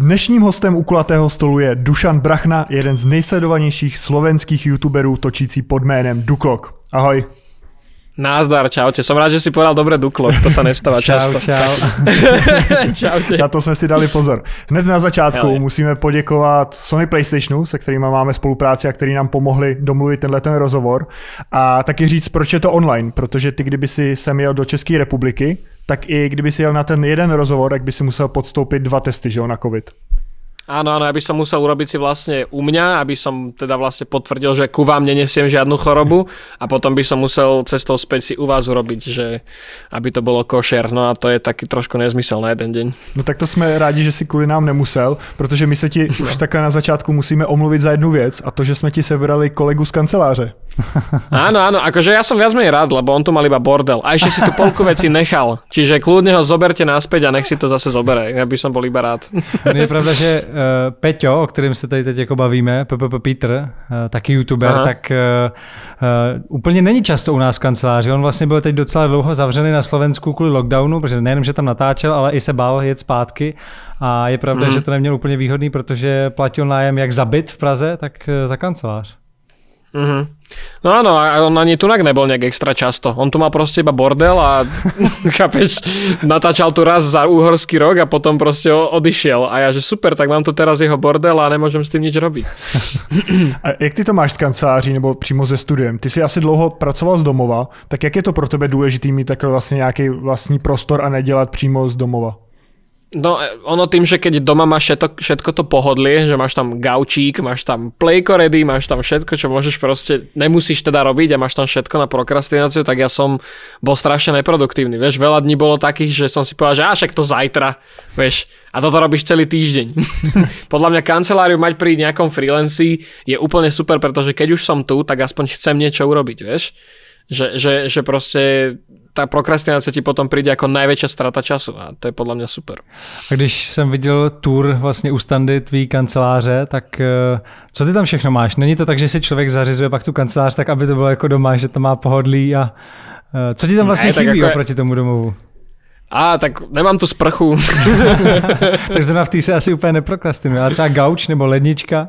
Dnešním hostem u kulatého stolu je Dušan Brachna, jeden z nejsledovanějších slovenských youtuberů točící pod jménem Duklok. Ahoj. Názdar, čaute. Som rád, že si povedal dobre Duklo, to sa nestáva čau, často. Čau, Čaute. Na to jsme si dali pozor. Hned na začátku Hele. musíme poděkovat Sony PlayStationu, se kterými máme spolupráci a který nám pomohli domluvit tenhle ten rozhovor. A taky říct, proč je to online, protože ty, kdyby si sem jel do České republiky, tak i kdyby si jel na ten jeden rozhovor, tak by si musel podstoupit dva testy, že jo, na COVID. Áno, áno, aby som musel urobiť si vlastne u mňa, aby som teda vlastne potvrdil, že ku vám nenesiem žiadnu chorobu a potom by som musel cestou späť si u vás urobiť, že aby to bolo košer. No a to je taký trošku nezmysel na jeden deň. No tak to jsme rádi, že si kvůli nám nemusel, protože my se ti no. už takhle na začátku musíme omluvit za jednu věc a to, že jsme ti sebrali kolegu z kanceláře. Áno, áno, akože ja som viac menej rád, lebo on tu mal iba bordel. A ešte si tu polku veci nechal. Čiže kľudne ho zoberte naspäť a nech si to zase zobere. Ja by som bol iba rád. Je pravda, že uh, Peťo, o kterém se tady teď jako bavíme, PPP Peter, uh, taky youtuber, Aha. tak uh, uh, úplně není často u nás v kanceláři. On vlastně byl teď docela dlouho zavřený na Slovensku kvůli lockdownu, protože nejenom, že tam natáčel, ale i se bál jet zpátky. A je pravda, mm. že to neměl úplně výhodný, protože platil nájem jak za byt v Praze, tak za kancelář. Mm-hmm. No áno, a on ani tunak nebol nejak extra často. On tu mal proste iba bordel a chápeš, natáčal tu raz za úhorský rok a potom proste odišiel. A ja, že super, tak mám tu teraz jeho bordel a nemôžem s tým nič robiť. a jak ty to máš z kanceláří nebo přímo ze studiem? Ty si asi dlouho pracoval z domova, tak jak je to pro tebe důležitý mít takhle vlastně nějaký vlastní prostor a nedělat přímo z domova? No ono tým, že keď doma máš všetko, všetko to pohodlie, že máš tam gaučík, máš tam playko ready, máš tam všetko, čo môžeš proste, nemusíš teda robiť a máš tam všetko na prokrastináciu, tak ja som bol strašne neproduktívny. Vieš, veľa dní bolo takých, že som si povedal, že a však to zajtra, vieš, a toto robíš celý týždeň. Podľa mňa kanceláriu mať pri nejakom freelanci je úplne super, pretože keď už som tu, tak aspoň chcem niečo urobiť, vieš. Že, že, že proste ta prokrastinace ti potom přijde jako největší strata času a to je podle mě super. A když jsem viděl tour vlastně u standy tvý kanceláře, tak eh, co ty tam všechno máš? Není to tak, že si člověk zařizuje pak tu kancelář tak, aby to bylo jako doma, že to má pohodlí a eh, co ti tam vlastně ne, chybí jako oproti tomu domovu? A, tak nemám tu sprchu. tak zrovna v té se asi úplně neprokrastinuje. A třeba gauč nebo lednička?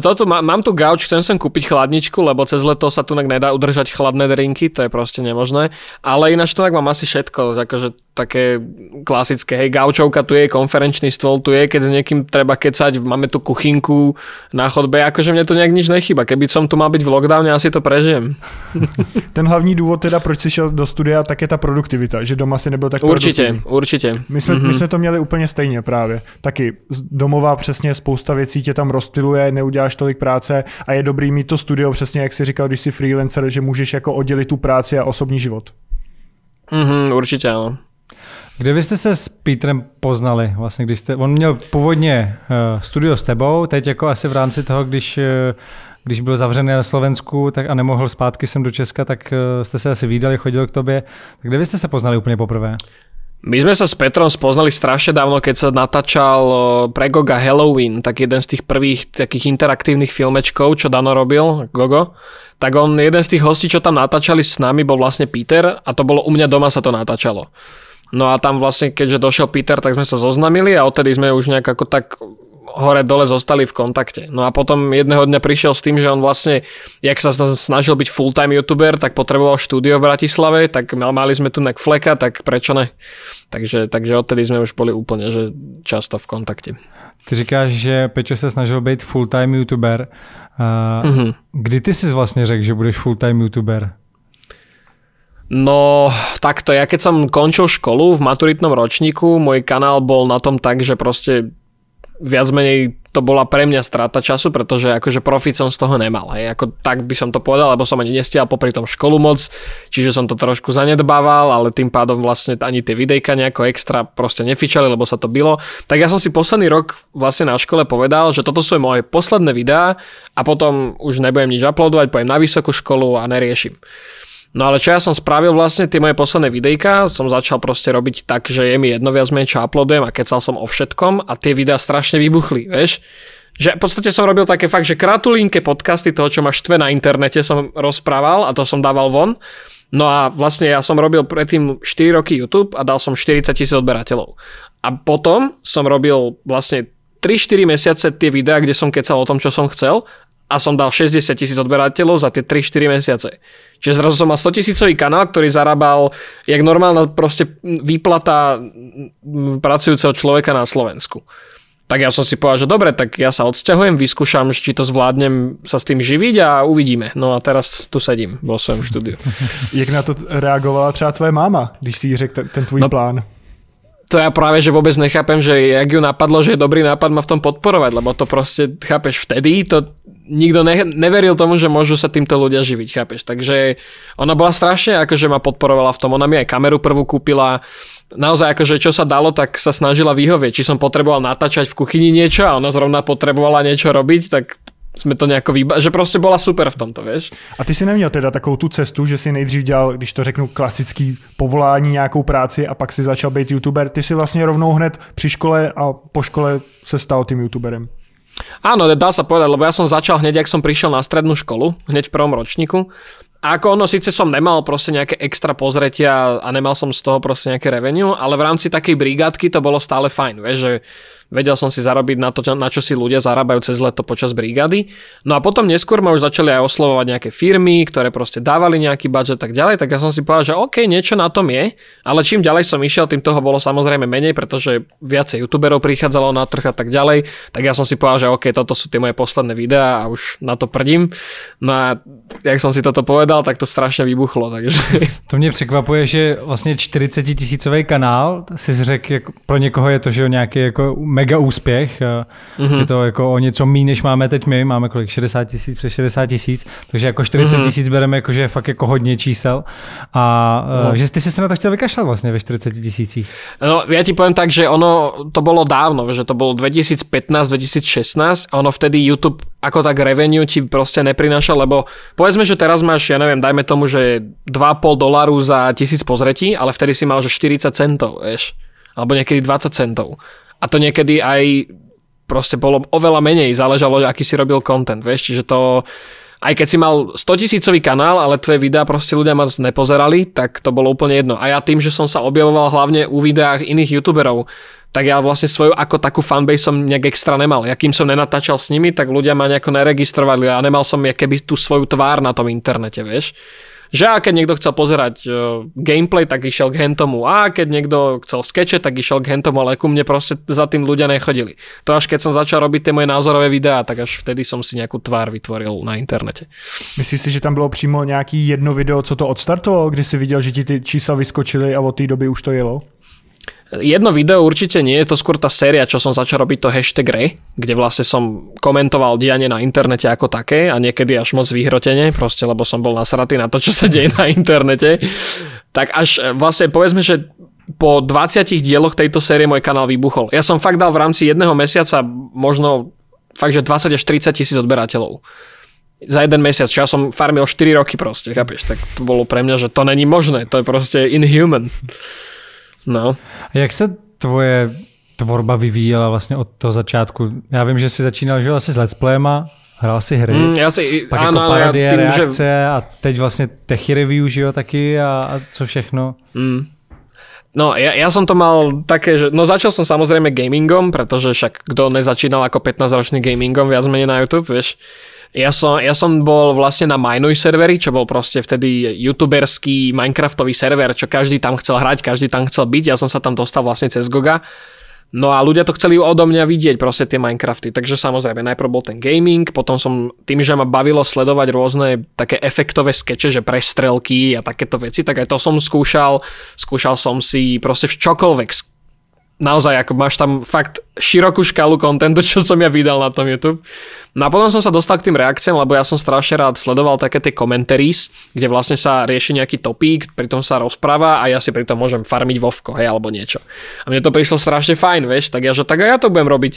Toto, má, mám tu gauč, chcem sem kúpiť chladničku, lebo cez leto sa tu nedá udržať chladné drinky, to je proste nemožné. Ale ináč tu mám asi všetko, akože také klasické, hej, gaučovka tu je, konferenčný stôl tu je, keď s niekým treba kecať, máme tu kuchynku na chodbe, akože mne tu nejak nič nechýba. Keby som tu mal byť v lockdowne, asi to prežijem. Ten hlavní důvod teda, proč si šel do studia, tak je ta produktivita, že doma si nebyl tak Určitě, určitě. My jsme, mm-hmm. my mhm. jsme to měli úplně stejně právě. Taky domova přesně spousta věcí tě tam rozptiluje, neuděláš tolik práce a je dobrý mít to studio přesně, jak si říkal, když jsi freelancer, že můžeš jako oddělit tu práci a osobní život. Mhm, určitě ano. Kde vy jste se s Petrem poznali? Vlastně, když jste, on měl původně uh, studio s tebou, teď jako asi v rámci toho, když, uh, když byl zavřený na Slovensku tak a nemohl zpátky sem do Česka, tak uh, jste se asi výdali, chodil k tobě. Tak kde vy jste se poznali úplně poprvé? My sme sa s Petrom spoznali strašne dávno, keď sa natáčal pre Goga Halloween, tak jeden z tých prvých takých interaktívnych filmečkov, čo Dano robil, Gogo, tak on, jeden z tých hostí, čo tam natáčali s nami, bol vlastne Peter a to bolo u mňa doma sa to natáčalo. No a tam vlastne, keďže došiel Peter, tak sme sa zoznamili a odtedy sme už nejak ako tak hore dole zostali v kontakte. No a potom jedného dňa prišiel s tým, že on vlastne, jak sa snažil byť full-time youtuber, tak potreboval štúdio v Bratislave, tak mali sme tu fleka, tak prečo ne? Takže, takže odtedy sme už boli úplne že často v kontakte. Ty říkáš, že Pečo se snažil být full-time youtuber. Uh, mm-hmm. Kdy ty jsi vlastně řekl, že budeš full-time youtuber? No, takto, ja keď som končil školu v maturitnom ročníku, môj kanál bol na tom tak, že proste viac menej to bola pre mňa strata času, pretože akože profit som z toho nemal. Hej. Ako, tak by som to povedal, lebo som ani nestial popri tom školu moc, čiže som to trošku zanedbával, ale tým pádom vlastne ani tie videjka nejako extra proste nefičali, lebo sa to bylo. Tak ja som si posledný rok vlastne na škole povedal, že toto sú moje posledné videá a potom už nebudem nič uploadovať, pojem na vysokú školu a neriešim. No ale čo ja som spravil vlastne, tie moje posledné videjka som začal proste robiť tak, že je mi jedno viac menej čo uploadujem a kecal som o všetkom a tie videá strašne vybuchli, vieš. Že v podstate som robil také fakt, že kratulinké podcasty toho, čo ma štve na internete som rozprával a to som dával von. No a vlastne ja som robil predtým 4 roky YouTube a dal som 40 tisíc odberateľov. A potom som robil vlastne 3-4 mesiace tie videá, kde som kecal o tom, čo som chcel a som dal 60 tisíc odberateľov za tie 3-4 mesiace. Čiže zrazu som mal 100 tisícový kanál, ktorý zarábal jak normálna proste výplata pracujúceho človeka na Slovensku. Tak ja som si povedal, že dobre, tak ja sa odsťahujem, vyskúšam, či to zvládnem sa s tým živiť a uvidíme. No a teraz tu sedím vo svojom štúdiu. Jak na to reagovala třeba tvoje máma, když si jí řekl ten, ten tvůj no, plán? To ja práve, že vôbec nechápem, že jak ju napadlo, že je dobrý nápad ma v tom podporovať, lebo to proste, chápeš, vtedy to nikto ne, neveril tomu, že môžu sa týmto ľudia živiť, chápeš. Takže ona bola strašne, akože ma podporovala v tom. Ona mi aj kameru prvú kúpila, naozaj akože čo sa dalo, tak sa snažila vyhovieť. Či som potreboval natáčať v kuchyni niečo a ona zrovna potrebovala niečo robiť, tak jsme to nějak vyba- že prostě byla super v tomto, víš. A ty si neměl teda takovou tu cestu, že si nejdřív dělal, když to řeknu, klasický povolání, nějakou práci a pak si začal být youtuber. Ty si vlastně rovnou hned při škole a po škole se stal tím youtuberem. Áno, dá sa povedať, lebo ja som začal hneď, ak som prišiel na strednú školu, hneď v prvom ročníku. A ako ono, síce som nemal proste nejaké extra pozretia a nemal som z toho proste nejaké revenue, ale v rámci takej brigádky to bolo stále fajn, vieš, že vedel som si zarobiť na to, na čo si ľudia zarábajú cez leto počas brigády. No a potom neskôr ma už začali aj oslovovať nejaké firmy, ktoré proste dávali nejaký budget tak ďalej, tak ja som si povedal, že OK, niečo na tom je, ale čím ďalej som išiel, tým toho bolo samozrejme menej, pretože viacej youtuberov prichádzalo na trh a tak ďalej, tak ja som si povedal, že OK, toto sú tie moje posledné videá a už na to prdím. No a jak som si toto povedal, tak to strašne vybuchlo. Takže... To mě překvapuje, že vlastně 40 tisícový kanál, si řekl, pro někoho je to, že nějaký jako mega úspěch. Mm-hmm. Je to jako o něco méně, než máme teď my, máme kolik 60 tisíc, přes 60 tisíc, takže jako 40 mm-hmm. tisíc bereme jako, že je fakt jako hodně čísel. A no. že ty si se na to chtěl vykašľať vlastně ve 40 tisících. No, ja ti poviem tak, že ono to bolo dávno, že to bolo 2015-2016 a ono vtedy YouTube ako tak revenue ti proste neprináša, lebo povedzme, že teraz máš, ja neviem, dajme tomu, že 2,5 dolaru za tisíc pozretí, ale vtedy si mal, že 40 centov, vieš alebo niekedy 20 centov. A to niekedy aj proste bolo oveľa menej, záležalo, aký si robil content, vieš, čiže to aj keď si mal 100 tisícový kanál, ale tvoje videá proste ľudia ma nepozerali, tak to bolo úplne jedno. A ja tým, že som sa objavoval hlavne u videách iných youtuberov, tak ja vlastne svoju ako takú fanbase som nejak extra nemal. Ja kým som nenatáčal s nimi, tak ľudia ma nejako neregistrovali a nemal som keby tú svoju tvár na tom internete, vieš že a keď niekto chcel pozerať uh, gameplay, tak išiel k hentomu a keď niekto chcel skeče, tak išiel k hentomu, ale ku mne proste za tým ľudia nechodili. To až keď som začal robiť tie moje názorové videá, tak až vtedy som si nejakú tvár vytvoril na internete. Myslíš si, že tam bylo přímo nějaký jedno video, co to odstartovalo, kdy si viděl, že ti ty čísla vyskočily a od té doby už to jelo? Jedno video určite nie, je to skôr tá séria, čo som začal robiť to hashtag re, kde vlastne som komentoval dianie na internete ako také a niekedy až moc vyhrotene, proste lebo som bol nasratý na to, čo sa deje na internete. Tak až e, vlastne povedzme, že po 20 dieloch tejto série môj kanál vybuchol. Ja som fakt dal v rámci jedného mesiaca možno fakt, že 20 až 30 tisíc odberateľov za jeden mesiac, čo ja som farmil 4 roky proste, chápeš, tak to bolo pre mňa, že to není možné, to je proste inhuman. No. A jak se tvoje tvorba vyvíjela vlastně od toho začátku? Já vím, že jsi začínal že asi s let's playema, hrál si hry, mm, já si, pak ano, jako parodie, tým, reakce že... a teď vlastně techy review, že jo, taky a, a co všechno. Mm. No, ja, ja som to mal také, že no začal som samozrejme gamingom, pretože však kto nezačínal ako 15-ročný gamingom viac menej na YouTube, vieš. Ja som, ja som bol vlastne na Minuj serveri, čo bol proste vtedy youtuberský Minecraftový server, čo každý tam chcel hrať, každý tam chcel byť. Ja som sa tam dostal vlastne cez Goga. No a ľudia to chceli odo mňa vidieť, proste tie Minecrafty. Takže samozrejme, najprv bol ten gaming, potom som tým, že ma bavilo sledovať rôzne také efektové skeče, že prestrelky a takéto veci, tak aj to som skúšal. Skúšal som si proste v čokoľvek naozaj ako máš tam fakt širokú škálu kontentu, čo som ja vydal na tom YouTube. No a potom som sa dostal k tým reakciám, lebo ja som strašne rád sledoval také tie commentaries, kde vlastne sa rieši nejaký topík, pritom sa rozpráva a ja si pritom môžem farmiť vovko, hej, alebo niečo. A mne to prišlo strašne fajn, vieš, tak ja, že tak ja to budem robiť.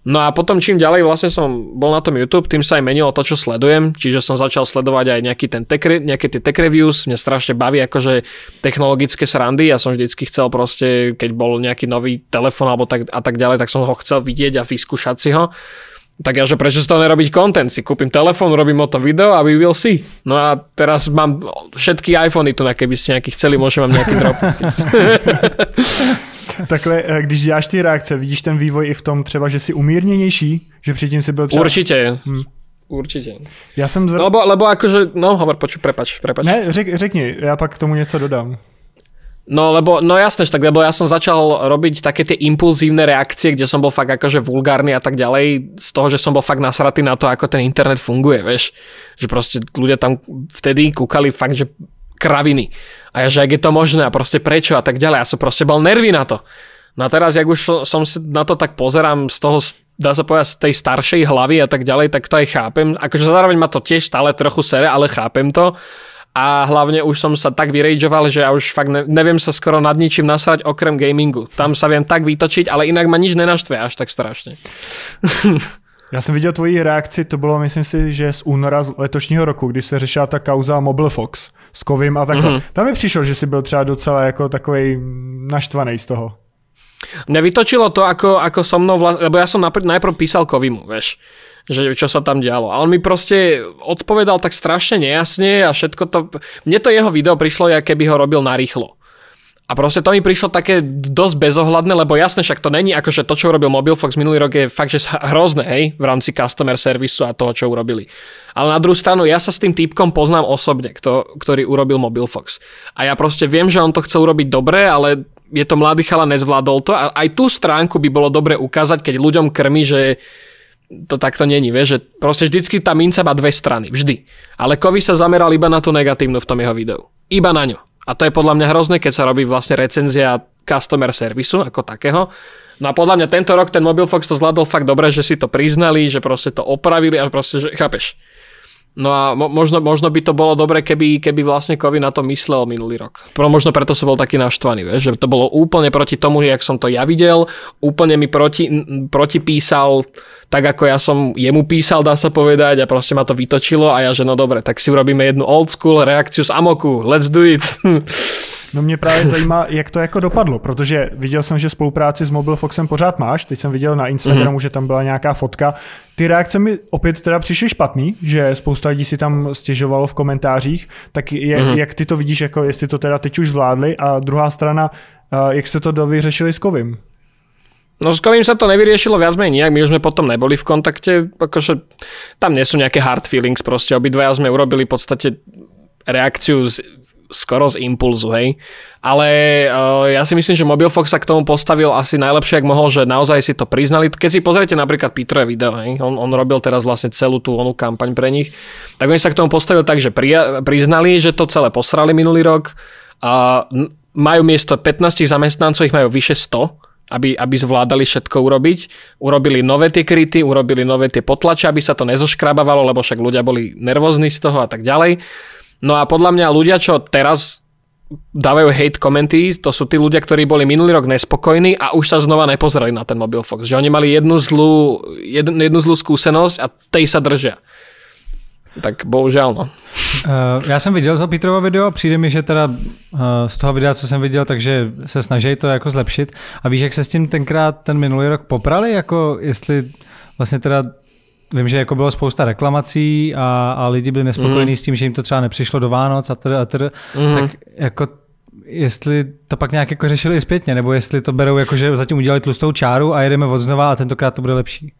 No a potom čím ďalej vlastne som bol na tom YouTube, tým sa aj menilo to, čo sledujem, čiže som začal sledovať aj nejaký ten tech, nejaké tie tech reviews, mne strašne baví akože technologické srandy, ja som vždycky chcel proste, keď bol nejaký nový telefon alebo tak, a tak ďalej, tak som ho chcel vidieť a vyskúšať si ho. Tak ja, že prečo z toho nerobiť content? Si kúpim telefón, robím o tom video a will see. No a teraz mám všetky iPhony tu, keby ste nejaký chceli, môžem vám nejaký drop. takhle, eh, když děláš ty reakce, vidíš ten vývoj i v tom třeba, že jsi umírněnější, že předtím si byl třeba... Určitě. Hmm. Určitě. Já jsem... Zr... Lebo, lebo akože, no hovor, poču, prepač, prepač. Ne, řek, řekni, já pak k tomu něco dodám. No lebo, no jasne, tak lebo ja som začal robiť také tie impulzívne reakcie, kde som bol fakt akože vulgárny a tak ďalej, z toho, že som bol fakt nasratý na to, ako ten internet funguje, vieš. Že proste ľudia tam vtedy kúkali fakt, že kraviny. A ja, že ak je to možné a proste prečo a tak ďalej. Ja som proste bol nervy na to. No a teraz, jak už som si na to tak pozerám z toho, dá sa povedať, z tej staršej hlavy a tak ďalej, tak to aj chápem. Akože zároveň ma to tiež stále trochu sere, ale chápem to a hlavne už som sa tak vyrageoval, že ja už fakt ne, neviem sa skoro nad ničím nasrať okrem gamingu. Tam sa viem tak vytočiť, ale inak ma nič nenaštve až tak strašne. Já jsem viděl tvoji reakci, to bylo myslím si, že z února letošního roku, kdy se řešila ta kauza Mobile Fox s Kovim a takhle. Mm-hmm. Tam mi přišlo, že jsi byl třeba docela jako takový naštvaný z toho. Mňa vytočilo to, ako, ako so mnou, vla... lebo ja som najprv písal Kovimu, vieš že čo sa tam dialo. A on mi proste odpovedal tak strašne nejasne a všetko to... Mne to jeho video prišlo, ako keby ho robil narýchlo. A proste to mi prišlo také dosť bezohľadné, lebo jasne však to není akože to, čo urobil Mobilefox minulý rok je fakt, že hrozné, hej, v rámci customer servisu a toho, čo urobili. Ale na druhú stranu, ja sa s tým typkom poznám osobne, kto, ktorý urobil Mobilefox. A ja proste viem, že on to chcel urobiť dobre, ale je to mladý chala, nezvládol to. A aj tú stránku by bolo dobre ukázať, keď ľuďom krmi, že to takto není, vieš, že proste vždycky tá minca má dve strany, vždy. Ale Kovy sa zameral iba na tú negatívnu v tom jeho videu. Iba na ňu. A to je podľa mňa hrozné, keď sa robí vlastne recenzia customer servisu ako takého. No a podľa mňa tento rok ten Mobilefox to zvládol fakt dobre, že si to priznali, že proste to opravili a proste, že chápeš. No a mo- možno, možno by to bolo dobre, keby, keby vlastne Kovy na to myslel minulý rok. Pro, možno preto som bol taký naštvaný, vieš, že to bolo úplne proti tomu, jak som to ja videl, úplne mi proti, protipísal tak ako ja som jemu písal, dá sa povedať, a proste ma to vytočilo a ja, že no dobre, tak si urobíme jednu old school reakciu z Amoku, let's do it. No mě právě zajímá, jak to jako dopadlo, protože viděl jsem, že spolupráci s Mobile Foxem pořád máš, teď jsem viděl na Instagramu, mm-hmm. že tam byla nějaká fotka. Ty reakce mi opět teda přišly špatný, že spousta lidí si tam stěžovalo v komentářích, tak je, mm-hmm. jak ty to vidíš, jako jestli to teda teď už zvládli a druhá strana, jak jste to dovyřešili s Kovim? No s Kovým sa to nevyriešilo viac menej nejak, my už sme potom neboli v kontakte, akože tam nie sú nejaké hard feelings proste, obidvaja sme urobili v podstate reakciu z, skoro z impulzu, hej. Ale uh, ja si myslím, že Mobilefox sa k tomu postavil asi najlepšie, ak mohol, že naozaj si to priznali. Keď si pozriete napríklad Petrové video, hej, on, on robil teraz vlastne celú tú onú kampaň pre nich, tak oni sa k tomu postavili tak, že pri, priznali, že to celé posrali minulý rok a majú miesto 15 zamestnancov, ich majú vyše 100 aby, aby zvládali všetko urobiť. Urobili nové tie kryty, urobili nové tie potlače, aby sa to nezoškrabávalo, lebo však ľudia boli nervózni z toho a tak ďalej. No a podľa mňa ľudia, čo teraz dávajú hate komenty, to sú tí ľudia, ktorí boli minulý rok nespokojní a už sa znova nepozerali na ten Mobile Fox. Že oni mali jednu zlú, jednu, jednu zlú skúsenosť a tej sa držia. Tak bohužel, no. Uh, já jsem viděl to Petrovo video, přijde mi, že teda uh, z toho videa, co jsem viděl, takže se snaží to jako zlepšit. A víš, jak se s tím tenkrát ten minulý rok poprali, jako jestli vlastně teda Vím, že jako bylo spousta reklamací a, a lidi byli nespokojení mm. s tím, že jim to třeba nepřišlo do Vánoc a tr, a tr, mm. tak jako jestli to pak nějak jako řešili zpětně, nebo jestli to berou jako, že zatím udělali tlustou čáru a jedeme od znova a tentokrát to bude lepší.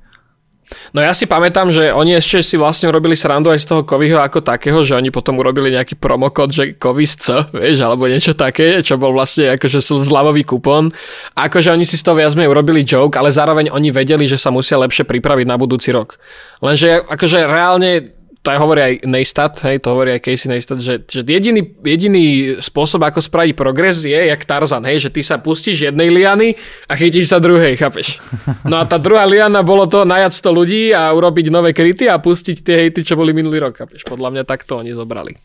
No ja si pamätám, že oni ešte si vlastne urobili srandu aj z toho Kovyho ako takého, že oni potom urobili nejaký promokód, že Kovis C, vieš, alebo niečo také, čo bol vlastne akože zľavový kupón. Akože oni si z toho viac urobili joke, ale zároveň oni vedeli, že sa musia lepšie pripraviť na budúci rok. Lenže akože reálne to aj hovorí aj Neistat, hej, to hovorí aj Casey Neistat, že, že jediný, jediný spôsob, ako spraviť progres je jak Tarzan, hej, že ty sa pustíš jednej liany a chytíš sa druhej, chápeš? No a tá druhá liana bolo to najať 100 ľudí a urobiť nové kryty a pustiť tie hejty, čo boli minulý rok, chápeš? Podľa mňa takto oni zobrali.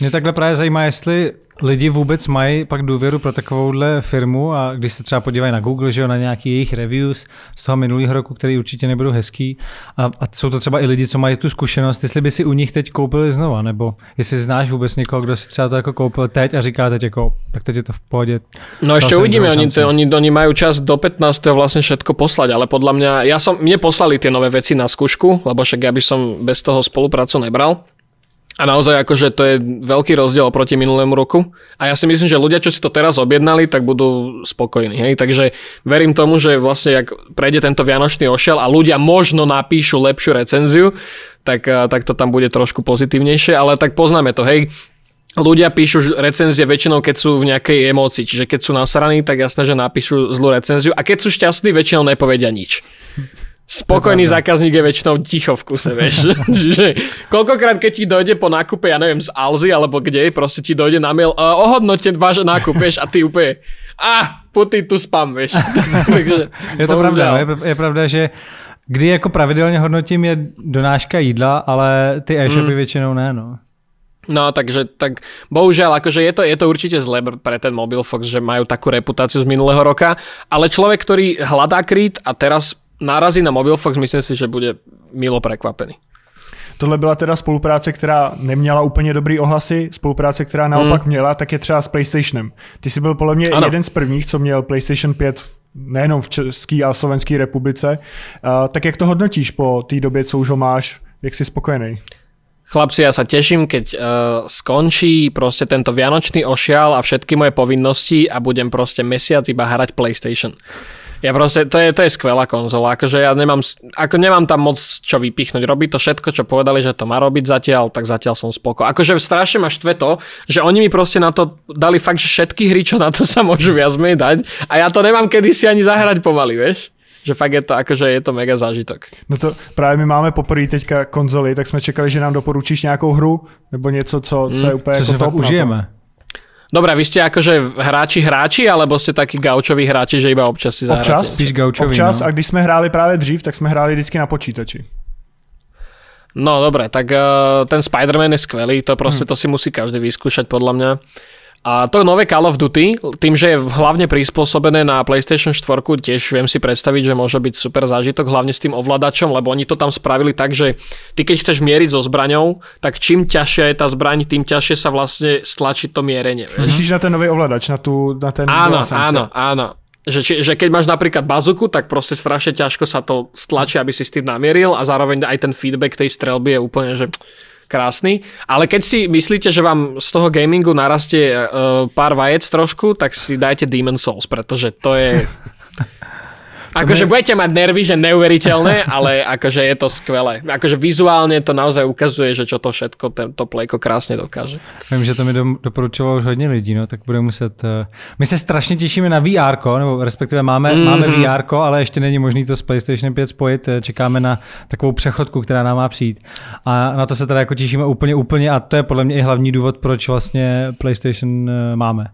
Mne takhle práve zajímá, jestli lidi vůbec mají pak důvěru pro takovouhle firmu a když se třeba podívají na Google, že jo, na nějaký jejich reviews z toho minulého roku, který určitě nebudou hezký a, a jsou to třeba i lidi, co mají tu zkušenost, jestli by si u nich teď koupili znova, nebo jestli znáš vůbec někoho, kdo si třeba to jako koupil teď a říká teď jako, tak teď je to v pohodě. No ešte uvidíme, oni, to, oni, oni majú čas do 15. vlastne všetko poslať, ale podľa mňa, ja som, mne poslali tie nové veci na skúšku, lebo však ja by som bez toho spoluprácu nebral A naozaj akože to je veľký rozdiel oproti minulému roku. A ja si myslím, že ľudia, čo si to teraz objednali, tak budú spokojní. Hej? Takže verím tomu, že vlastne ak prejde tento Vianočný ošel a ľudia možno napíšu lepšiu recenziu, tak, tak to tam bude trošku pozitívnejšie. Ale tak poznáme to, hej ľudia píšu recenzie väčšinou, keď sú v nejakej emócii. Čiže keď sú nasraní, tak jasné, že napíšu zlú recenziu. A keď sú šťastní, väčšinou nepovedia nič. Spokojný zákazník je väčšinou ticho v kuse, vieš. Čiže koľkokrát, keď ti dojde po nákupe, ja neviem, z Alzy alebo kde, proste ti dojde na mail, uh, ohodnote váš nákup, vieš, a ty úplne, ah, puty tu spam, vieš. Takže, je to pravda, je, je pravda, že kdy jako pravidelně hodnotím je donáška jídla, ale ty e-shopy mm. většinou ne, no. No, takže tak bohužiaľ, akože je to, je to určite zle pre ten Mobile Fox, že majú takú reputáciu z minulého roka, ale človek, ktorý hľadá kryt a teraz narazí na Mobile Fox, myslím si, že bude milo prekvapený. Tohle byla teda spolupráce, která neměla úplně dobrý ohlasy, spolupráce, která naopak mm. měla, tak je třeba s PlayStationem. Ty jsi byl podle mě ano. jeden z prvních, co měl PlayStation 5 nejenom v České a Slovenské republice. Uh, tak jak to hodnotíš po té době, co už ho máš? Jak jsi spokojený? Chlapci, ja sa teším, keď uh, skončí proste tento vianočný ošial a všetky moje povinnosti a budem proste mesiac iba hrať PlayStation. Ja proste, to je, to je skvelá konzola, akože ja nemám, ako nemám tam moc čo vypichnúť. Robí to všetko, čo povedali, že to má robiť zatiaľ, tak zatiaľ som spoko. Akože strašne ma štve to, že oni mi proste na to dali fakt, že všetky hry, čo na to sa môžu viac menej dať a ja to nemám kedy si ani zahrať pomaly, vieš? že fakt je to, akože je to mega zážitok. No to právě my máme poprvé teďka konzoli, tak jsme čekali, že nám doporučíš nějakou hru, nebo něco, co, co je mm, úplně co jako top užijeme. Dobre, vy ste akože hráči hráči, alebo ste takí gaučoví hráči, že iba občas si zahráte? Občas, spíš gaučoví, občas no. a když jsme hráli právě dřív, tak jsme hráli vždycky na počítači. No dobre, tak uh, ten Spider-Man je skvelý, to proste hmm. to si musí každý vyskúšať podľa mňa. A to nové Call of Duty, tým, že je hlavne prispôsobené na PlayStation 4, tiež viem si predstaviť, že môže byť super zážitok, hlavne s tým ovládačom, lebo oni to tam spravili tak, že ty keď chceš mieriť so zbraňou, tak čím ťažšia je tá zbraň, tým ťažšie sa vlastne stlačí to mierenie. Myslíš na ten nový ovládač, na, tú, na ten Áno, áno, áno. Že, či, že keď máš napríklad bazuku, tak proste strašne ťažko sa to stlačí, aby si s tým namieril a zároveň aj ten feedback tej strelby je úplne, že krásny. Ale keď si myslíte, že vám z toho gamingu narastie uh, pár vajec trošku, tak si dajte Demon Souls, pretože to je Akože budete mať nervy, že neuveriteľné, ale akože je to skvelé. Akože vizuálne to naozaj ukazuje, že čo to všetko to plejko krásne dokáže. Vím, že to mi do, doporučovalo už hodně lidí, no, tak budeme muset... Uh... My se strašně těšíme na VR, nebo respektive máme, mm-hmm. máme VR, ale ještě není možný to s PlayStation 5 spojit. Eh, čekáme na takovou přechodku, která nám má přijít. A na to se teda jako těšíme úplně, úplně a to je podle mě i hlavní důvod, proč vlastně PlayStation eh, máme.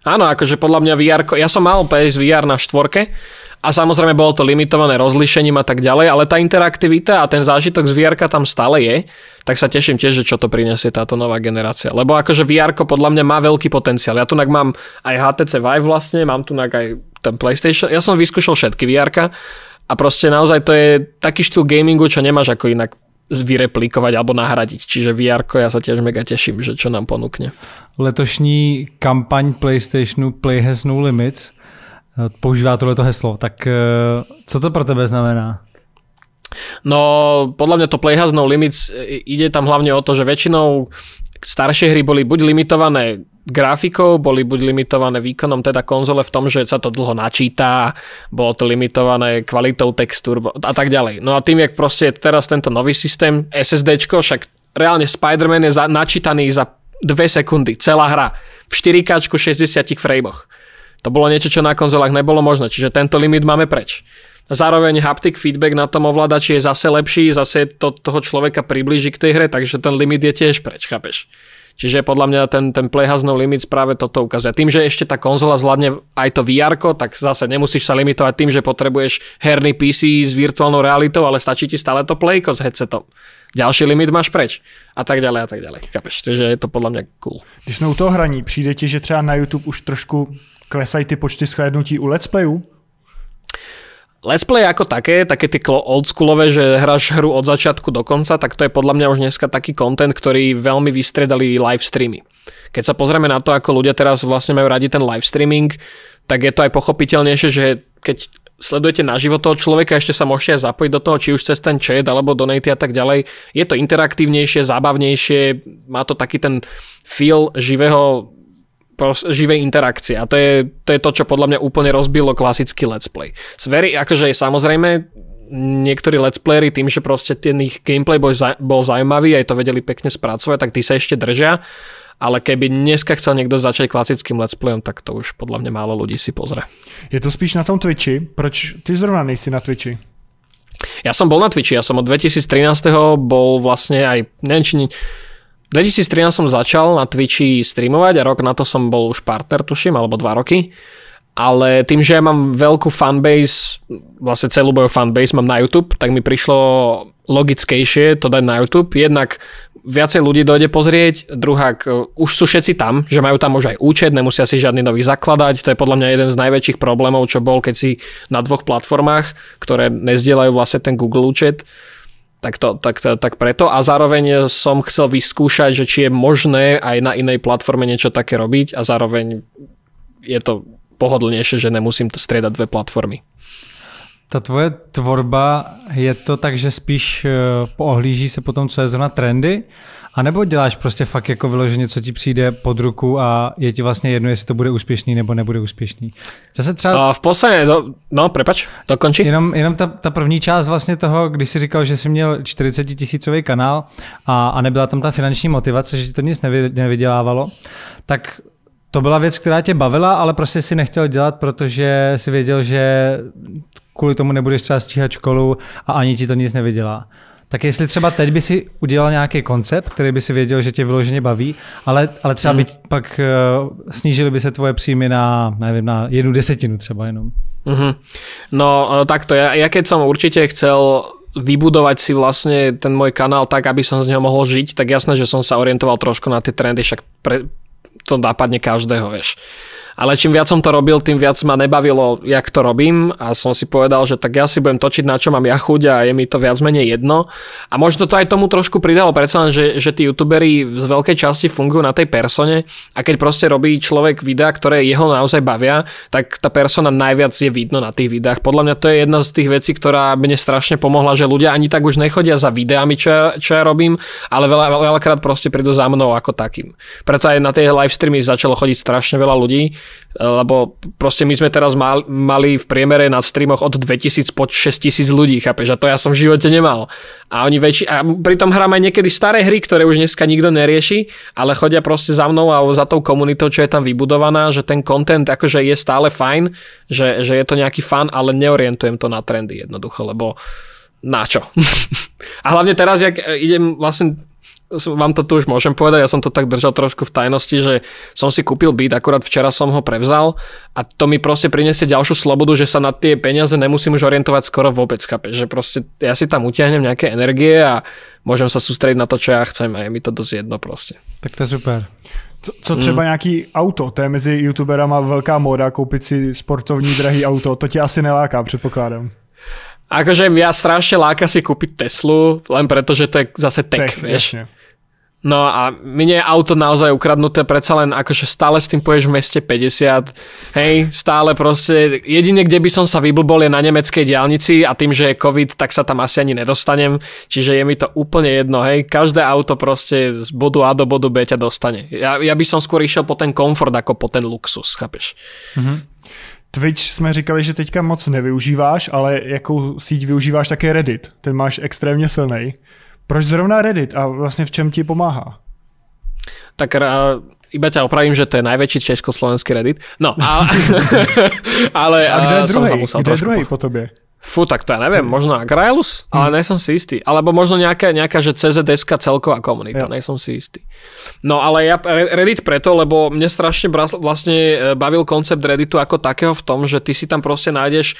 Áno, akože podľa mňa VR, ja som mal PS VR na štvorke a samozrejme bolo to limitované rozlišením a tak ďalej, ale tá interaktivita a ten zážitok z VR tam stále je, tak sa teším tiež, že čo to prinesie táto nová generácia. Lebo akože VR podľa mňa má veľký potenciál. Ja tu mám aj HTC Vive vlastne, mám tu aj ten PlayStation, ja som vyskúšal všetky VR a proste naozaj to je taký štýl gamingu, čo nemáš ako inak vyreplikovať alebo nahradiť. Čiže VR ja sa tiež mega teším, že čo nám ponúkne. Letošní kampaň PlayStationu Play has no limits eh, používá tohleto heslo. Tak eh, co to pro tebe znamená? No, podľa mňa to Play has no limits eh, ide tam hlavne o to, že väčšinou staršie hry boli buď limitované grafikou, boli buď limitované výkonom teda konzole v tom, že sa to dlho načíta, bolo to limitované kvalitou textúr a tak ďalej. No a tým, jak proste teraz tento nový systém SSDčko, však reálne Spider-Man je za, načítaný za 2 sekundy, celá hra, v 4K 60 frameoch. To bolo niečo, čo na konzolách nebolo možné, čiže tento limit máme preč. Zároveň haptic feedback na tom ovládači je zase lepší, zase to toho človeka priblíži k tej hre, takže ten limit je tiež preč, chápeš? Čiže podľa mňa ten, ten Play has no limits práve toto ukazuje. Tým, že ešte tá konzola zvládne aj to VR, tak zase nemusíš sa limitovať tým, že potrebuješ herný PC s virtuálnou realitou, ale stačí ti stále to Playko s headsetom. Ďalší limit máš preč. A tak ďalej a tak ďalej. Chápeš? Takže je to podľa mňa cool. Když jsme u toho hraní, přijde ti, že třeba na YouTube už trošku klesají ty počty shlédnutí u let's playů? Let's play ako také, také tie oldschoolové, že hráš hru od začiatku do konca, tak to je podľa mňa už dneska taký content, ktorý veľmi vystredali live streamy. Keď sa pozrieme na to, ako ľudia teraz vlastne majú radi ten live streaming, tak je to aj pochopiteľnejšie, že keď sledujete naživo toho človeka, ešte sa môžete aj zapojiť do toho, či už cez ten chat alebo donaty a tak ďalej. Je to interaktívnejšie, zábavnejšie, má to taký ten feel živého živej interakcie a to je, to je to, čo podľa mňa úplne rozbilo klasický let's play. Very, akože samozrejme niektorí let's playery tým, že proste ten ich gameplay bol, bol zaujímavý, aj to vedeli pekne spracovať, tak tí sa ešte držia ale keby dneska chcel niekto začať klasickým let's playom, tak to už podľa mňa málo ľudí si pozrie. Je to spíš na tom Twitchi? Proč ty zrovna nejsi na Twitchi? Ja som bol na Twitchi, ja som od 2013. bol vlastne aj, neviem či 2013 som začal na Twitchi streamovať a rok na to som bol už partner, tuším, alebo dva roky. Ale tým, že ja mám veľkú fanbase, vlastne celú moju fanbase mám na YouTube, tak mi prišlo logickejšie to dať na YouTube. Jednak viacej ľudí dojde pozrieť, druhák e, už sú všetci tam, že majú tam už aj účet, nemusia si žiadny nový zakladať, to je podľa mňa jeden z najväčších problémov, čo bol, keď si na dvoch platformách, ktoré nezdielajú vlastne ten Google účet, tak, to, tak, tak preto. A zároveň som chcel vyskúšať, že či je možné aj na inej platforme niečo také robiť a zároveň je to pohodlnejšie, že nemusím to striedať dve platformy. Ta tvoje tvorba je to tak, že spíš eh, poohlíží se potom, co je zrovna trendy, a nebo děláš prostě fakt jako vyloženě, co ti přijde pod ruku a je ti vlastně jedno, jestli to bude úspěšný nebo nebude úspěšný. Zase třeba... A v posledně, no, no prepač, dokončí. Jenom, jenom ta, ta, první část vlastně toho, když jsi říkal, že jsi měl 40 tisícový kanál a, a nebyla tam ta finanční motivace, že ti to nic nevy, nevydělávalo, tak to byla věc, která tě bavila, ale prostě si nechtěl dělat, protože si věděl, že kvůli tomu nebudeš třeba stíhat školu a ani ti to nic nevydělá. Tak jestli třeba teď by si udělal nějaký koncept, který by si věděl, že tě vyloženě baví, ale, ale třeba by mm. pak uh, snížily by se tvoje příjmy na, nevím, na jednu desetinu třeba jenom. Mm-hmm. No eh, takto, ja, ja keď som určite chcel vybudovať si vlastne ten môj kanál tak, aby som z neho mohol žiť, tak jasné, že som sa orientoval trošku na tie trendy, však pre, to nápadne každého, vieš. Ale čím viac som to robil, tým viac ma nebavilo, jak to robím a som si povedal, že tak ja si budem točiť na čo mám ja chuť a je mi to viac menej jedno. A možno to aj tomu trošku pridalo, predsa že, že tí youtuberi z veľkej časti fungujú na tej persone a keď proste robí človek videá, ktoré jeho naozaj bavia, tak tá persona najviac je vidno na tých videách. Podľa mňa to je jedna z tých vecí, ktorá mne strašne pomohla, že ľudia ani tak už nechodia za videami, čo ja, čo ja robím, ale veľa, veľakrát proste prídu za mnou ako takým. Preto aj na tie live streamy začalo chodiť strašne veľa ľudí, lebo proste my sme teraz mal, mali v priemere na streamoch od 2000 po 6000 ľudí, chápeš, a to ja som v živote nemal. A oni väčši, a pritom hrám aj niekedy staré hry, ktoré už dneska nikto nerieši, ale chodia proste za mnou a za tou komunitou, čo je tam vybudovaná, že ten content akože je stále fajn, že, že je to nejaký fan, ale neorientujem to na trendy jednoducho, lebo na čo? a hlavne teraz, jak idem vlastne vám to tu už môžem povedať, ja som to tak držal trošku v tajnosti, že som si kúpil byt, akurát včera som ho prevzal a to mi proste prinesie ďalšiu slobodu, že sa na tie peniaze nemusím už orientovať skoro vôbec, kape, že proste ja si tam utiahnem nejaké energie a môžem sa sústrediť na to, čo ja chcem a je mi to dosť jedno proste. Tak to je super. Co, co třeba mm. nějaký auto, to je mezi youtuberama velká móda, koupit si sportovní drahý auto, to tě asi neláká, předpokládám. Akože ja strašne láka si kúpiť Teslu, len preto, že to je zase tech, tech vieš. Jasne. No a mne je auto naozaj ukradnuté, predsa len akože stále s tým poješ v meste 50, hej, stále proste, jedine kde by som sa vyblbol je na nemeckej diálnici a tým, že je covid, tak sa tam asi ani nedostanem, čiže je mi to úplne jedno, hej, každé auto proste z bodu A do bodu B ťa dostane. Ja, ja by som skôr išiel po ten komfort ako po ten luxus, chápeš? Mm-hmm. Twitch jsme říkali, že teďka moc nevyužíváš, ale jakou síť využíváš také Reddit. Ten máš extrémně silný. Proč zrovna Reddit a vlastně v čem ti pomáhá? Tak iba ťa opravím, že to je najväčší československý Reddit. No, ale... ale a kde je druhý? Kde je druhý po tobě? Fú, tak to ja neviem, možno Agrailus, ale hmm. nejsem si istý. Alebo možno nejaká, nejaká že CZSK celková komunita, ja. nejsem si istý. No ale ja Reddit preto, lebo mne strašne vlastne e, bavil koncept Redditu ako takého v tom, že ty si tam proste nájdeš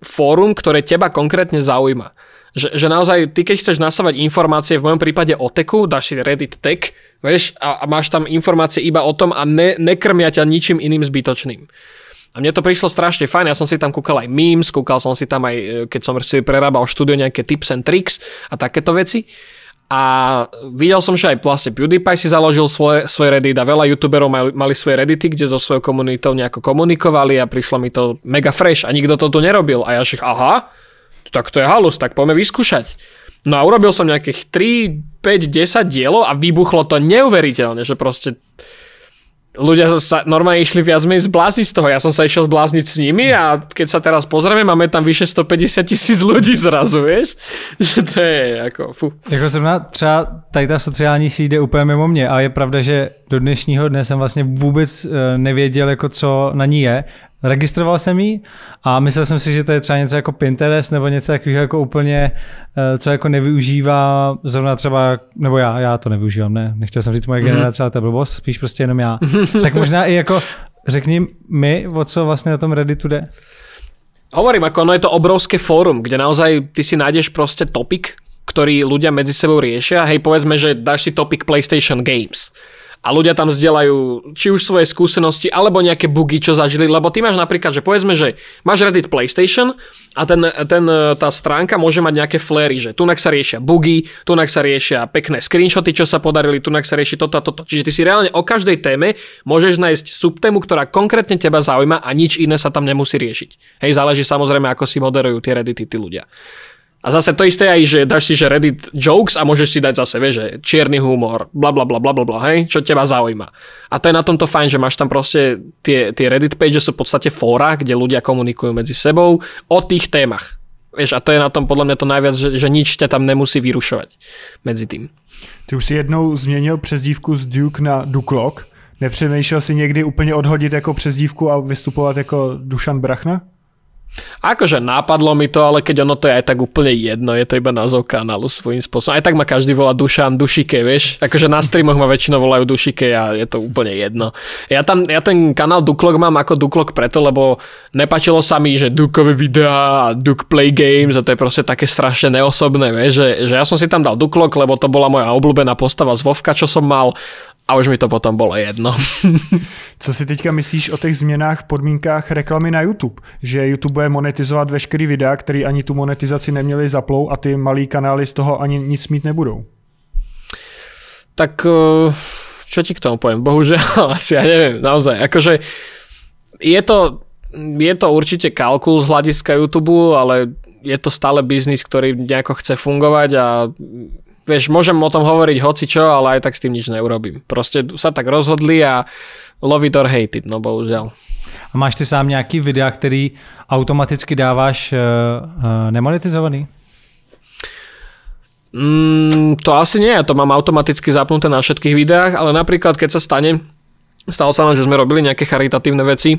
fórum, ktoré teba konkrétne zaujíma. Že, že naozaj ty keď chceš nasávať informácie, v mojom prípade o teku, dáš si Reddit tech, vieš, a, a máš tam informácie iba o tom a ne, nekrmia ťa ničím iným zbytočným. A mne to prišlo strašne fajn, ja som si tam kúkal aj memes, kúkal som si tam aj, e, keď som si prerábal štúdio, nejaké tips and tricks a takéto veci. A videl som, že aj vlastne PewDiePie si založil svoje, svoj Reddit a veľa youtuberov mali, mali svoje Reddity, kde so svojou komunitou nejako komunikovali a prišlo mi to mega fresh a nikto to tu nerobil. A ja že aha, tak to je halus, tak poďme vyskúšať. No a urobil som nejakých 3, 5, 10 dielov a vybuchlo to neuveriteľne, že proste ľudia sa normálne išli viac menej zblázniť z toho. Ja som sa išiel zblázniť s nimi a keď sa teraz pozrieme, máme tam vyše 150 tisíc ľudí zrazu, vieš? Že to je ako, fu. Jako zrovna třeba tady ta sociální síť jde úplně mimo mě a je pravda, že do dnešního dne jsem vlastně vůbec eh, nevěděl, jako co na ní je. Registroval jsem ji a myslel jsem si, že to je třeba něco jako Pinterest nebo něco takového jako úplně, eh, co jako nevyužívá zrovna třeba, nebo já, já to nevyužívám, ne, nechtěl jsem říct moje mm-hmm. generace, ale to blbost, spíš prostě jenom já. tak možná i jako řekni mi, o co vlastně na tom Redditu jde. Hovorím, ako ono je to obrovské fórum, kde naozaj ty si nájdeš proste topik, ktorý ľudia medzi sebou riešia. Hej, povedzme, že dáš si topik PlayStation Games a ľudia tam zdieľajú či už svoje skúsenosti alebo nejaké bugy, čo zažili, lebo ty máš napríklad, že povedzme, že máš Reddit PlayStation a ten, ten, tá stránka môže mať nejaké fléry, že tunak sa riešia bugy, tunak sa riešia pekné screenshoty, čo sa podarili, tunak sa rieši toto a toto. Čiže ty si reálne o každej téme môžeš nájsť subtému, ktorá konkrétne teba zaujíma a nič iné sa tam nemusí riešiť. Hej, záleží samozrejme, ako si moderujú tie Reddity tí ľudia. A zase to isté aj, že dáš si, že Reddit jokes a môžeš si dať zase, vieš, že čierny humor, bla bla bla bla bla hej, čo teba zaujíma. A to je na tomto fajn, že máš tam proste tie, tie Reddit pages sú v podstate fóra, kde ľudia komunikujú medzi sebou o tých témach. Vieš, a to je na tom podľa mňa to najviac, že, že nič ťa tam nemusí vyrušovať medzi tým. Ty už si jednou změnil přezdívku z Duke na Duklok. Nepřemýšlel si někdy úplně odhodit jako přezdívku a vystupovat jako Dušan Brachna? Akože nápadlo mi to, ale keď ono to je aj tak úplne jedno, je to iba názov kanálu svojím spôsobom. Aj tak ma každý volá Dušan, Dušike, vieš. Akože na streamoch ma väčšinou volajú Dušike a je to úplne jedno. Ja, tam, ja ten kanál Duklok mám ako Duklok preto, lebo nepačilo sa mi, že Dukové videá a Duk Play Games a to je proste také strašne neosobné, vieš. Že, že ja som si tam dal Duklok, lebo to bola moja obľúbená postava z Vovka, čo som mal a už mi to potom bolo jedno. Co si teďka myslíš o těch změnách podmínkách reklamy na YouTube? Že YouTube bude monetizovat veškerý videa, který ani tu monetizaci neměli zaplou a ty malý kanály z toho ani nic mít nebudou? Tak eh, čo ti k tomu poviem? Bohužiaľ, asi ja neviem, naozaj. Akože je to, je to určite kalkul z hľadiska YouTube, ale je to stále biznis, ktorý nejako chce fungovať a vieš, môžem o tom hovoriť hoci čo, ale aj tak s tým nič neurobím. Proste sa tak rozhodli a love it or hate it, no bohužiaľ. A máš ty sám nějaký videa, který automaticky dáváš uh, uh, nemonetizovaný? Mm, to asi nie, to mám automaticky zapnuté na všetkých videách, ale napríklad keď sa stane, stalo sa nám, že sme robili nejaké charitatívne veci,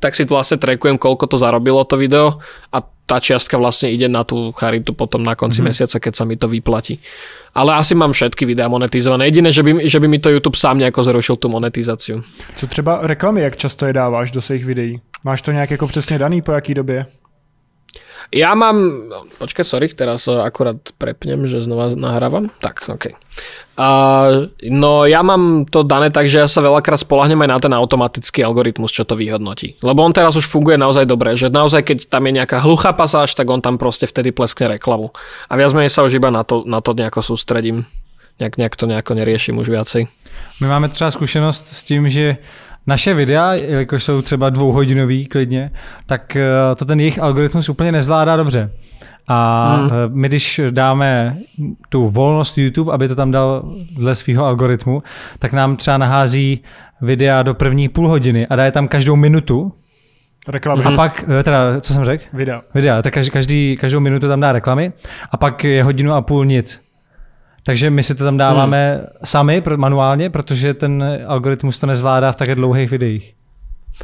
tak si vlastne trekujem, koľko to zarobilo to video a tá čiastka vlastne ide na tú charitu potom na konci mm-hmm. mesiaca, keď sa mi to vyplatí. Ale asi mám všetky videá monetizované. Jediné, že by, že by mi to YouTube sám nejako zrušil tú monetizáciu. Co třeba reklamy, jak často je dáváš do svých videí? Máš to nějak jako přesně daný, po jaký době? Ja mám... Počkaj, sorry, teraz akurát prepnem, že znova nahrávam. Tak, OK. No ja mám to dané tak, že ja sa veľakrát spolahnem aj na ten automatický algoritmus, čo to vyhodnotí. Lebo on teraz už funguje naozaj dobre, že naozaj keď tam je nejaká hluchá pasáž, tak on tam proste vtedy pleskne reklamu. A viac menej sa už iba na to, na to nejako sústredím. Nejak, nejak to nejako neriešim už viacej. My máme třeba zkušenost s tím, že naše videa, jakož jsou třeba dvouhodinový klidně, tak eh, to ten jejich algoritmus úplně nezvládá dobře. A hmm. my když dáme tu volnost YouTube, aby to tam dal dle svého algoritmu, tak nám třeba nahází videa do první půl hodiny a dá je tam každou minutu. Reklamy. A pak, eh, teda, co jsem řekl? Videa. Videa, tak každý, každý, každou minutu tam dá reklamy a pak je hodinu a půl nic. Takže my si to tam dáváme hmm. sami manuálně, protože ten algoritmus to nezvládá v také dlouhých videích.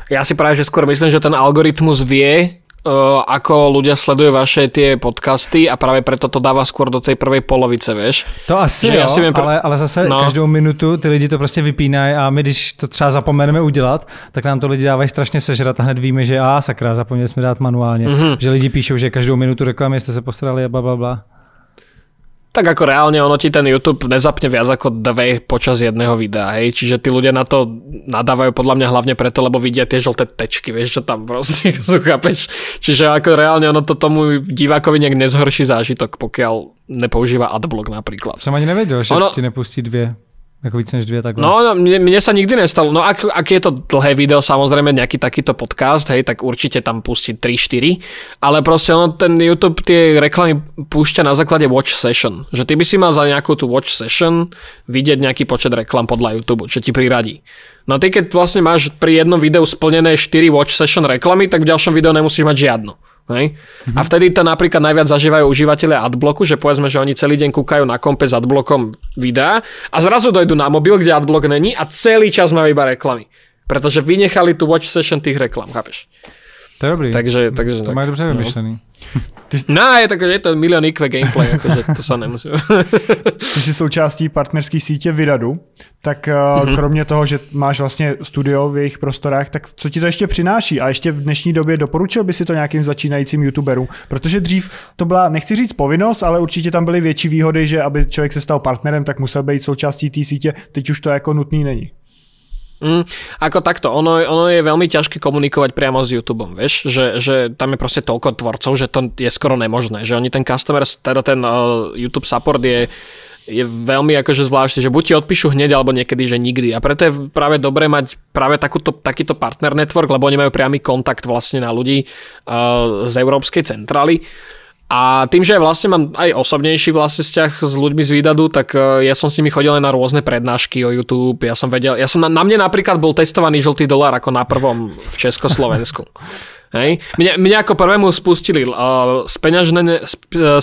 Ja si práve, že skôr myslím, že ten algoritmus vie, uh, ako ľudia sledujú vaše tie podcasty a práve preto to dáva skôr do tej prvej polovice, vieš. To asi že jo, ja si viem, ale, ale zase no. každou minutu ty lidi to prostě vypínají a my když to třeba zapomeneme udělat, tak nám to lidi dávají strašně sežrat a hned víme, že a sakra, zapomněli jsme dát manuálně. Mm-hmm. Že lidi píšou, že každou minutu reklamy jste se postarali a bla, bla, bla. Tak ako reálne ono ti ten YouTube nezapne viac ako dve počas jedného videa, hej, čiže tí ľudia na to nadávajú podľa mňa hlavne preto, lebo vidia tie žlté tečky, vieš, čo tam proste sú, chápeš? Čiže ako reálne ono to tomu divákovi nejak nezhorší zážitok, pokiaľ nepoužíva adblock napríklad. Som ani nevedel, že ono... ti nepustí dve. Ako víc než dvě takhle. No, no mne, mne sa nikdy nestalo. No ak, ak je to dlhé video, samozrejme nejaký takýto podcast, hej, tak určite tam pustí 3-4, ale proste ono, ten YouTube tie reklamy púšťa na základe watch session. Že ty by si mal za nejakú tú watch session vidieť nejaký počet reklam podľa YouTube, čo ti priradí. No ty keď vlastne máš pri jednom videu splnené 4 watch session reklamy, tak v ďalšom videu nemusíš mať žiadnu. Hej? Mm-hmm. A vtedy to napríklad najviac zažívajú užívateľe adblocku, že povedzme, že oni celý deň kúkajú na kompe s adblockom videa a zrazu dojdu na mobil, kde adblock není a celý čas majú iba reklamy. Pretože vynechali tu watch session tých reklam, chápeš? To je dobrý. Takže, takže, to majú dobře no. vymyšlený. Ty... No, je takže je to milion IQ gameplay, akože to sa nemusí. Ty jsi součástí partnerské sítě Vyradu, tak mm-hmm. kromě toho, že máš vlastně studio v jejich prostorách, tak co ti to ještě přináší? A ještě v dnešní době doporučil by si to nějakým začínajícím youtuberům? Protože dřív to byla, nechci říct povinnost, ale určitě tam byly větší výhody, že aby člověk se stal partnerem, tak musel být součástí té sítě. Teď už to jako nutný není. Mm, ako takto, ono, ono je veľmi ťažké komunikovať priamo s YouTubeom, vieš, že, že tam je proste toľko tvorcov, že to je skoro nemožné, že oni ten customer, teda ten uh, YouTube support je je veľmi akože zvláštne, že buď ti odpíšu hneď, alebo niekedy, že nikdy. A preto je práve dobré mať práve takúto, takýto partner network, lebo oni majú priamy kontakt vlastne na ľudí uh, z Európskej centrály. A tým, že vlastne mám aj osobnejší vlastne vzťah s ľuďmi z Výdadu, tak e, ja som s nimi chodil na rôzne prednášky o YouTube. Ja som vedel, ja som na, na mne napríklad bol testovaný žltý dolár ako na prvom v Československu. Hej. Mne, mne ako prvému spustili uh, speňažené,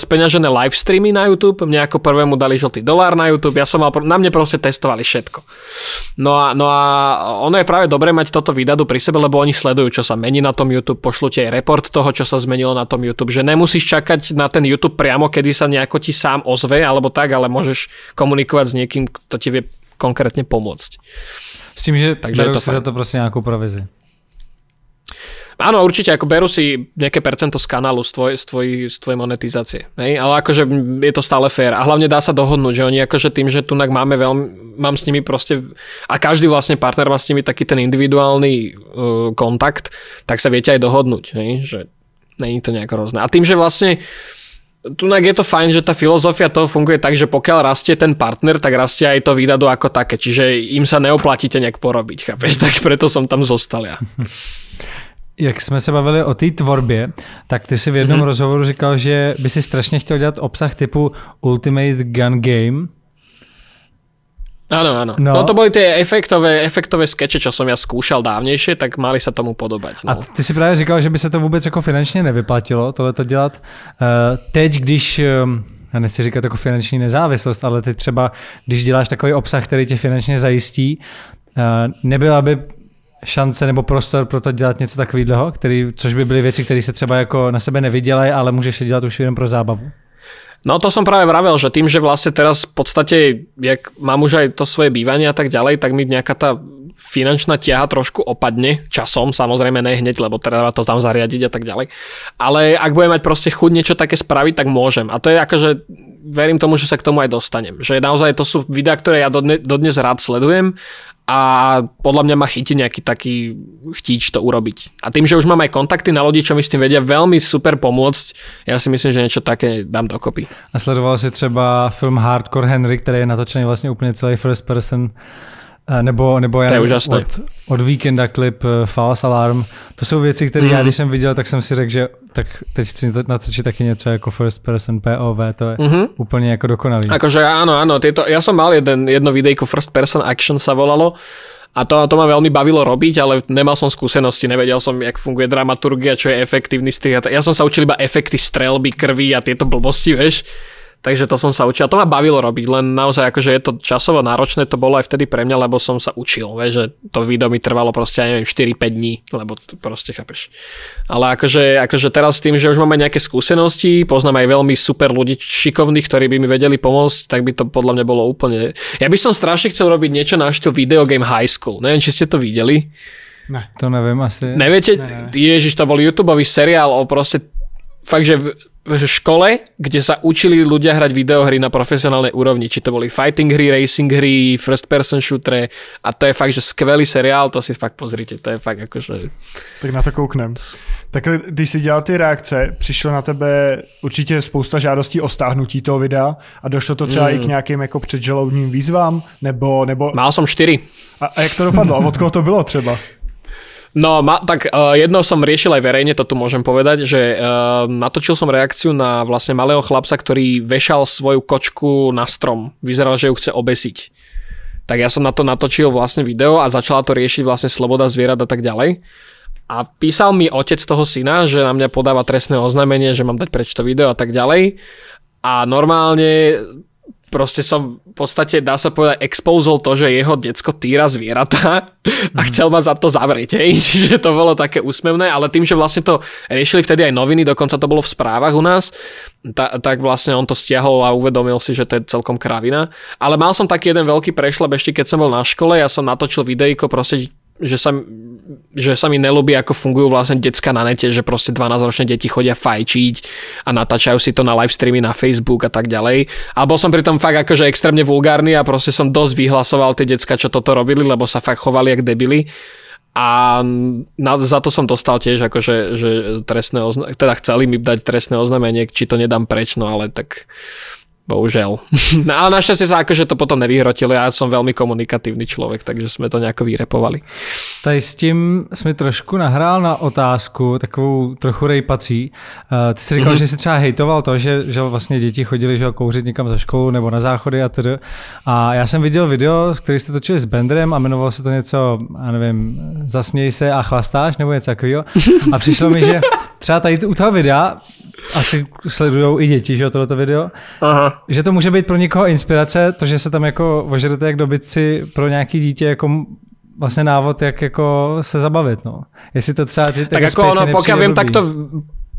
speňažené live streamy na YouTube, mne ako prvému dali žltý dolár na YouTube, ja som mal, na mne proste testovali všetko. No a, no a ono je práve dobré mať toto výdadu pri sebe, lebo oni sledujú, čo sa mení na tom YouTube, pošlu ti aj report toho, čo sa zmenilo na tom YouTube, že nemusíš čakať na ten YouTube priamo, kedy sa nejako ti sám ozve, alebo tak, ale môžeš komunikovať s niekým, kto ti vie konkrétne pomôcť. S tým, že Takže to si za to proste nejakú provizi. Áno, určite, ako berú si nejaké percento z kanálu z, tvoj, z, tvoj, z tvojej monetizácie. Hej? Ale akože je to stále fér. A hlavne dá sa dohodnúť, že oni akože tým, že tu máme veľmi, mám s nimi proste, a každý vlastne partner má s nimi taký ten individuálny uh, kontakt, tak sa viete aj dohodnúť, hej? že není to nejako rôzne. A tým, že vlastne Tunak je to fajn, že tá filozofia toho funguje tak, že pokiaľ rastie ten partner, tak rastie aj to výdadu ako také, čiže im sa neoplatíte nejak porobiť, chápeš? Tak preto som tam zostal ja. jak jsme se bavili o té tvorbě, tak ty si v jednom mm-hmm. rozhovoru říkal, že by si strašně chtěl dělat obsah typu Ultimate Gun Game. Áno, áno. No. no to boli tie efektové, efektové skeče, čo som ja skúšal dávnejšie, tak mali sa tomu podobať. No. A ty si právě říkal, že by se to vůbec jako finančně nevyplatilo, tohle to dělat. Uh, teď, když ehm, já nechci říkat jako finanční nezávislost, ale ty třeba, když děláš takový obsah, který tě finančně zajistí, uh, nebyla by šance nebo prostor pro to dělat něco takového, který, což by byly věci, které se třeba jako na sebe nevydělají, ale můžeš je dělat už jen pro zábavu? No to som práve vravel, že tým, že vlastne teraz v podstate, jak mám už aj to svoje bývanie a tak ďalej, tak mi nejaká tá finančná ťaha trošku opadne časom, samozrejme ne hneď, lebo treba to tam zariadiť a tak ďalej. Ale ak budem mať proste chuť niečo také spraviť, tak môžem. A to je akože, verím tomu, že sa k tomu aj dostanem. Že naozaj to sú videá, ktoré ja dodne, dodnes rád sledujem a podľa mňa ma chytí nejaký taký chtíč to urobiť. A tým, že už mám aj kontakty na ľudí, čo mi s tým vedia veľmi super pomôcť, ja si myslím, že niečo také dám dokopy. A sledoval si třeba film Hardcore Henry, který je natočený vlastně úplně celý first person nebo, nebo já to je. Od, od Weekenda klip eh, False Alarm. To jsou věci, které mm. já, mhm. když jsem viděl, tak jsem si řekl, že tak teď chci natočiť taky něco jako first person POV, to je mm-hmm. úplně jako dokonalý. Akože áno, áno, tieto, ja som mal jeden, jedno videjko first person action sa volalo a to, to ma veľmi bavilo robiť, ale nemal som skúsenosti, nevedel som, jak funguje dramaturgia, čo je efektívny strih. Ja som sa učil iba efekty strelby, krvi a tieto blbosti, vieš. Takže to som sa učil. A to ma bavilo robiť, len naozaj akože je to časovo náročné, to bolo aj vtedy pre mňa, lebo som sa učil, vie, že to video mi trvalo proste, ja neviem, 4-5 dní, lebo to proste chápeš. Ale akože, akože teraz s tým, že už máme nejaké skúsenosti, poznám aj veľmi super ľudí šikovných, ktorí by mi vedeli pomôcť, tak by to podľa mňa bolo úplne... Ja by som strašne chcel robiť niečo na štýl Video Game High School. Neviem, či ste to videli. Ne. To neviem asi. Neviete? Ne, ne. Ježiš, to bol YouTubeový seriál o proste fakt, že v, v škole, kde sa učili ľudia hrať videohry na profesionálnej úrovni. Či to boli fighting hry, racing hry, first person shooter a to je fakt, že skvelý seriál, to si fakt pozrite, to je fakt akože... Tak na to kouknem. Tak když si dělal ty reakce, přišlo na tebe určitě spousta žádostí o stáhnutí toho videa a došlo to třeba mm. i k nějakým jako předžalobním výzvám, nebo... nebo... Mal som 4. A, a jak to dopadlo? A od koho to bylo třeba? No, ma, tak uh, jedno som riešil aj verejne, to tu môžem povedať, že uh, natočil som reakciu na vlastne malého chlapca, ktorý vešal svoju kočku na strom. Vyzeral, že ju chce obesiť. Tak ja som na to natočil vlastne video a začala to riešiť vlastne sloboda zvierat a tak ďalej. A písal mi otec toho syna, že na mňa podáva trestné oznámenie, že mám dať preč to video a tak ďalej. A normálne proste som v podstate, dá sa povedať, expozol to, že jeho decko týra zvieratá a chcel ma za to zavrieť, hej. Čiže to bolo také úsmevné, ale tým, že vlastne to riešili vtedy aj noviny, dokonca to bolo v správach u nás, ta, tak vlastne on to stiahol a uvedomil si, že to je celkom kravina. Ale mal som taký jeden veľký prešlap ešte keď som bol na škole, ja som natočil videjko proste že sa, že sa mi nelúbi, ako fungujú vlastne decka na nete, že proste 12-ročné deti chodia fajčiť a natáčajú si to na live streamy na Facebook a tak ďalej. A bol som pritom fakt akože extrémne vulgárny a proste som dosť vyhlasoval tie decka, čo toto robili, lebo sa fakt chovali jak debili. A na, za to som dostal tiež akože že trestné ozna- teda chceli mi dať trestné oznámenie, či to nedám preč, no ale tak Bohužel. No, ale našťastie sa akože to potom nevyhrotilo. Ja som veľmi komunikatívny člověk, takže jsme to nějak vyrepovali. Tady s tím jsme trošku nahrál na otázku, takovou trochu rejpací. Uh, ty jsi říkal, mm-hmm. že jsi třeba hejtoval to, že, že vlastně děti chodili že kouřit někam za školu nebo na záchody a tedy. A já jsem viděl video, který jste točili s Bendrem a jmenovalo se to něco, já nevím, zasměj se a chlastáš nebo něco takového. A přišlo mi, že třeba tady u toho videa asi sledují i děti, že tohleto video, Aha. Že to může být pro někoho inspirace, to, že se tam jako ožerete jak dobytci pro nějaký dítě jako vlastně návod, jak jako se zabavit, no. Jestli to třeba ty Tak jako ono, pokud vím, tak to